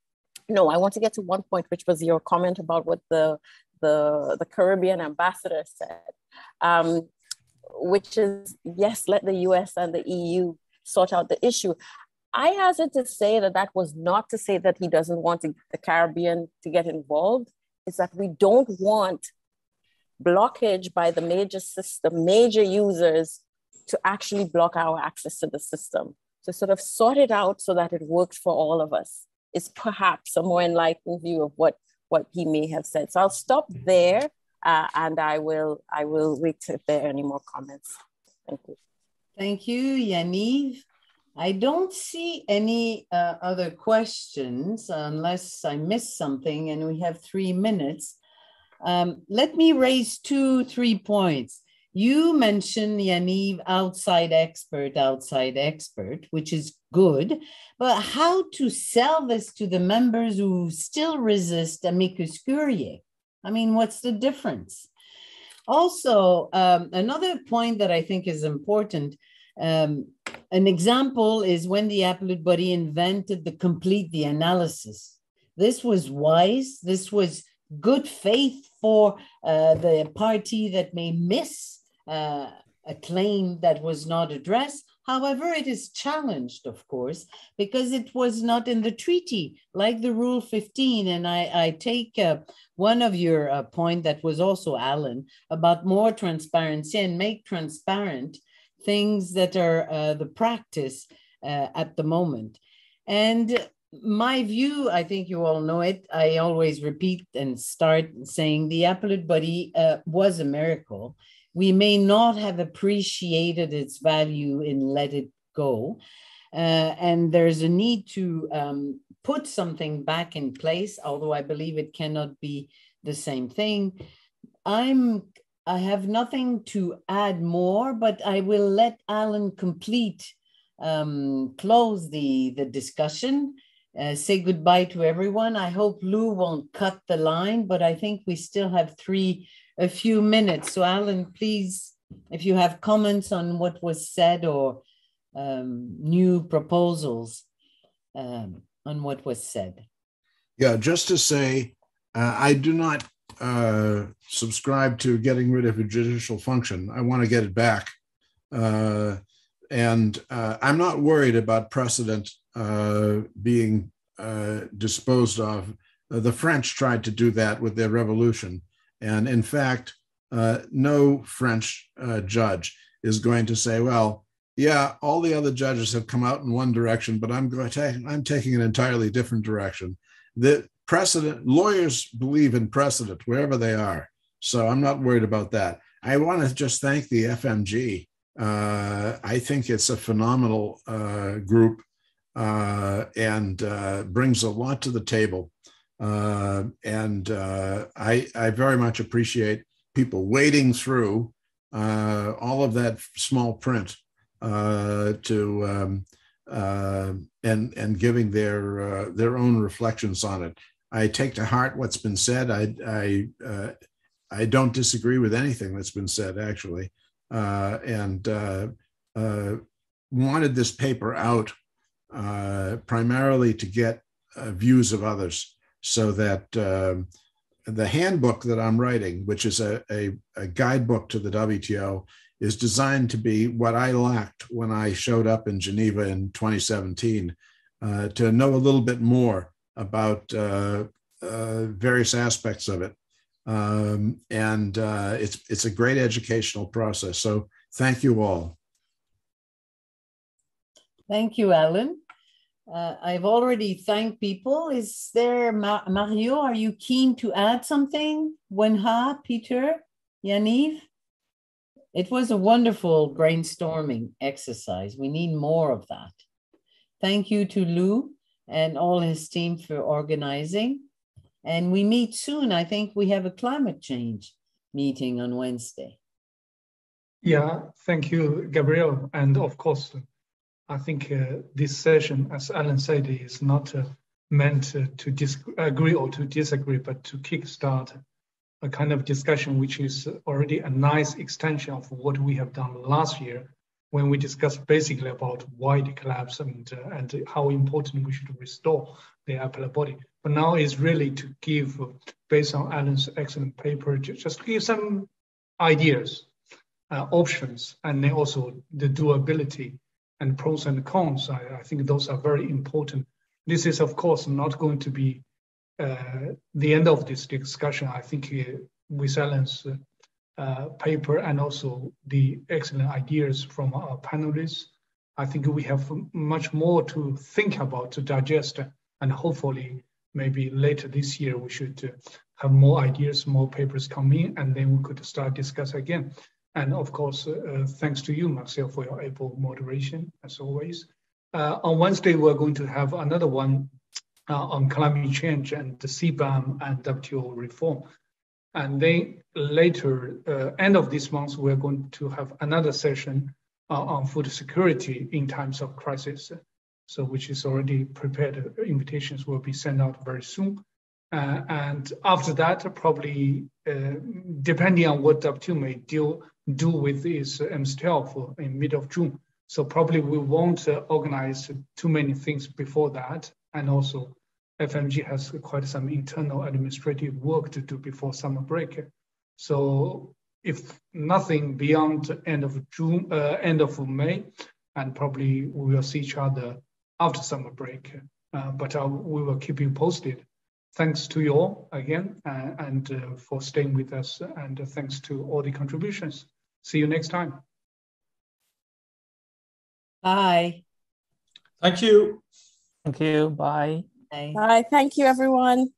Speaker 7: no, I want to get to one point, which was your comment about what the, the, the Caribbean ambassador said, um, which is, yes, let the US and the EU sort out the issue. I hazard to say that that was not to say that he doesn't want to, the Caribbean to get involved. It's that we don't want blockage by the major system, major users to actually block our access to the system. To sort of sort it out so that it works for all of us is perhaps a more enlightened view of what, what he may have said. So I'll stop there uh, and I will, I will wait if there are any more comments. Thank you.
Speaker 3: Thank you, Jan Yves. I don't see any uh, other questions unless I missed something and we have three minutes. Um, let me raise two, three points. You mentioned, Jan Yves, outside expert, outside expert, which is good, but how to sell this to the members who still resist amicus curiae? I mean, what's the difference? Also, um, another point that I think is important um, an example is when the Appellate Body invented the complete the analysis. This was wise. This was good faith for uh, the party that may miss uh, a claim that was not addressed. However, it is challenged, of course, because it was not in the treaty, like the Rule 15. And I, I take uh, one of your uh, point that was also Alan about more transparency and make transparent things that are uh, the practice uh, at the moment. And my view, I think you all know it, I always repeat and start saying the appellate body uh, was a miracle. We may not have appreciated its value in let it go. Uh, and there's a need to um, put something back in place, although I believe it cannot be the same thing. I'm I have nothing to add more, but I will let Alan complete, um, close the, the discussion, uh, say goodbye to everyone. I hope Lu won't cut the line, but I think we still have three, a few minutes. So Alan, please, if you have comments on what was said or um, new proposals um, on what was said.
Speaker 4: Yeah, just to say, uh, I do not uh, subscribe to getting rid of a judicial function. I want to get it back. Uh, and uh, I'm not worried about precedent uh, being uh, disposed of. the French tried to do that with their revolution. And in fact, no French judge is going to say, well, yeah, all the other judges have come out in one direction, but I'm going to, I'm taking an entirely different direction. The, precedent, lawyers believe in precedent wherever they are. So I'm not worried about that. I want to just thank the FMG. Uh, I think it's a phenomenal uh, group uh, and uh, brings a lot to the table. Uh, and uh, I, I, very much appreciate people wading through all of that small print to um, and and giving their their own reflections on it. I take to heart what's been said. I I uh, I don't disagree with anything that's been said actually, uh, and uh, uh wanted this paper out uh, primarily to get uh, views of others, so that um, the handbook that I'm writing, which is a, a, a guidebook to the WTO, is designed to be what I lacked when I showed up in Geneva in 2017, to know a little bit more about uh, uh, various aspects of it. Um, and uh, it's, it's a great educational process. So thank you all.
Speaker 3: Thank you, Alan. Uh, I've already thanked people. Is there, Mario, are you keen to add something? Wenhua, Peter, Jan Yves? It was a wonderful brainstorming exercise. We need more of that. Thank you to Lu and all his team for organizing. And we meet soon. I think we have a climate change meeting on Wednesday.
Speaker 1: Yeah, thank you, Gabrielle. And of course, I think uh, this session, as Alan said, is not uh, meant uh, to disagree or to disagree, but to kickstart a kind of discussion which is already a nice extension of what we have done last year when we discussed basically about why the collapse and, uh, and how important we should restore the upper body. But now is really to give, based on Alan's excellent paper, just give some ideas, uh, options, and then also the doability and pros and cons. I, I, think those are very important. This is, of course, not going to be uh, the end of this discussion. I think uh, with Alan's uh, uh, paper and also the excellent ideas from our panelists. I think we have much more to think about, to digest, and hopefully maybe later this year we should uh, have more ideas, more papers come in, and then we could start discuss again. And of course, uh, thanks to you, Marceau, for your able moderation, as always. Uh, on Wednesday, we're going to have another one uh, on climate change and the CBAM and WTO reform. And then later, uh, end of this month, we're going to have another session uh, on food security in times of crisis. So which is already prepared. Invitations will be sent out very soon. Uh, and after that, probably uh, depending on what WTO may deal, do with is MC12 in mid of June. So probably we won't uh, organize too many things before that. And also FMG has quite some internal administrative work to do before summer break. So if nothing beyond end of June, uh, end of May, and probably we will see each other after summer break. Uh, but uh, we will keep you posted. Thanks to you all again, uh, and uh, for staying with us, and thanks to all the contributions. See you next time.
Speaker 3: Bye.
Speaker 2: Thank you.
Speaker 6: Thank you. Bye.
Speaker 7: Bye. Bye. Thank you, everyone.